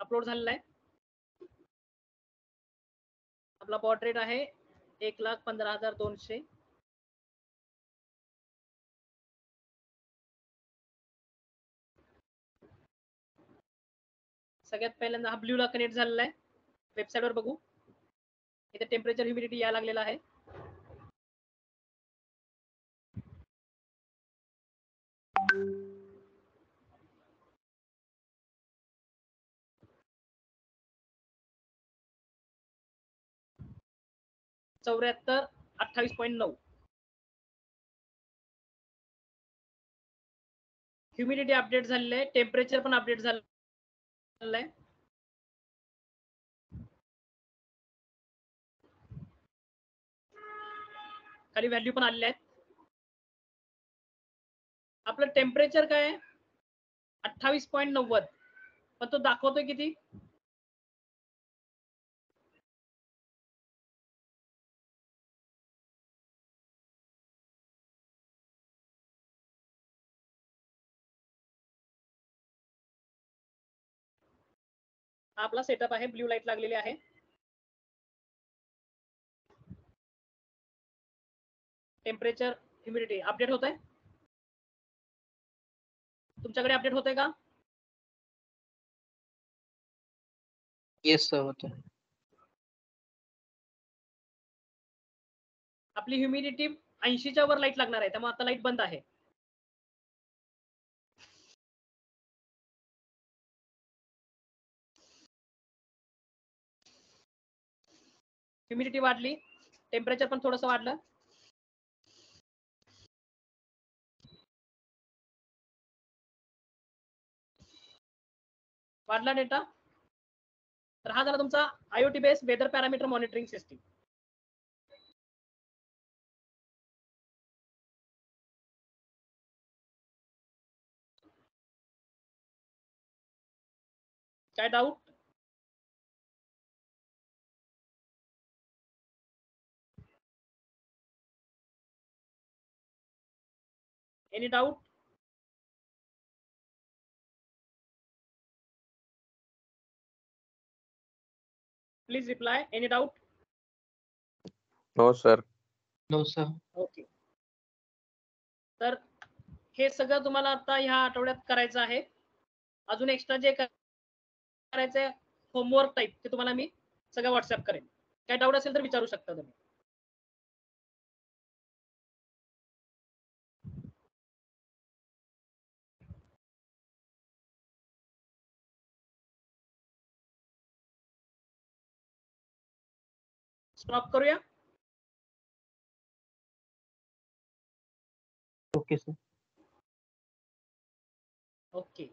अपलोड झालेला आहे. आपला बॉट रेट आहे एक लाख पंधरा हजार दोनशे. सगळ्यात पहिल्यांदा हा ब्ल्यूला कनेक्ट झालेला आहे. वेबसाईट वर बघू. इथे टेम्परेचर ह्युमिडिटी या लागलेला आहे. चौऱ्याहत्तर अठ्ठावीस पॉईंट नऊ. ह्युमिडिटी अपडेट झालेलं आहे. टेम्परेचर पण अपडेट झालं आहे खाली व्हॅल्यू पण आलेल्या आहेत. आपलं टेम्परेचर काय आहे? अठ्ठावीस पॉईंट नव्वद. पण तो दाखवतोय किती? आपला सेटअप आहे ब्ल्यू लाइट लागलेली आहे. टेम्परेचर ह्युमिडिटी अपडेट होत आहे तुमच्याकडे अपडेट होत आहे का? येस सर होतं आपली ह्युमिडिटी ऐंशीच्या वर लाइट लागणार आहे त्यामुळे आता लाइट बंद आहे. ह्युमिडिटी वाढली. टेम्परेचर पण थोडंसं वाढलं. वाढला डेटा तर हा झाला तुमचा IOT base weather parameter monitoring system काय doubt any doubt please reply any doubt no sir no sir okay तर हे सगळं तुम्हाला आता ह्या आठवड्यात करायचं आहे. अजून एक्स्ट्रा जे क- करायचंय होमवर्क टाईप ते तुम्हाला मी सगळं व्हॉट्सअप करेन. काय डाऊट असेल तर विचारू शकता तुम्ही. स्टॉप करूया ओके सर Okay.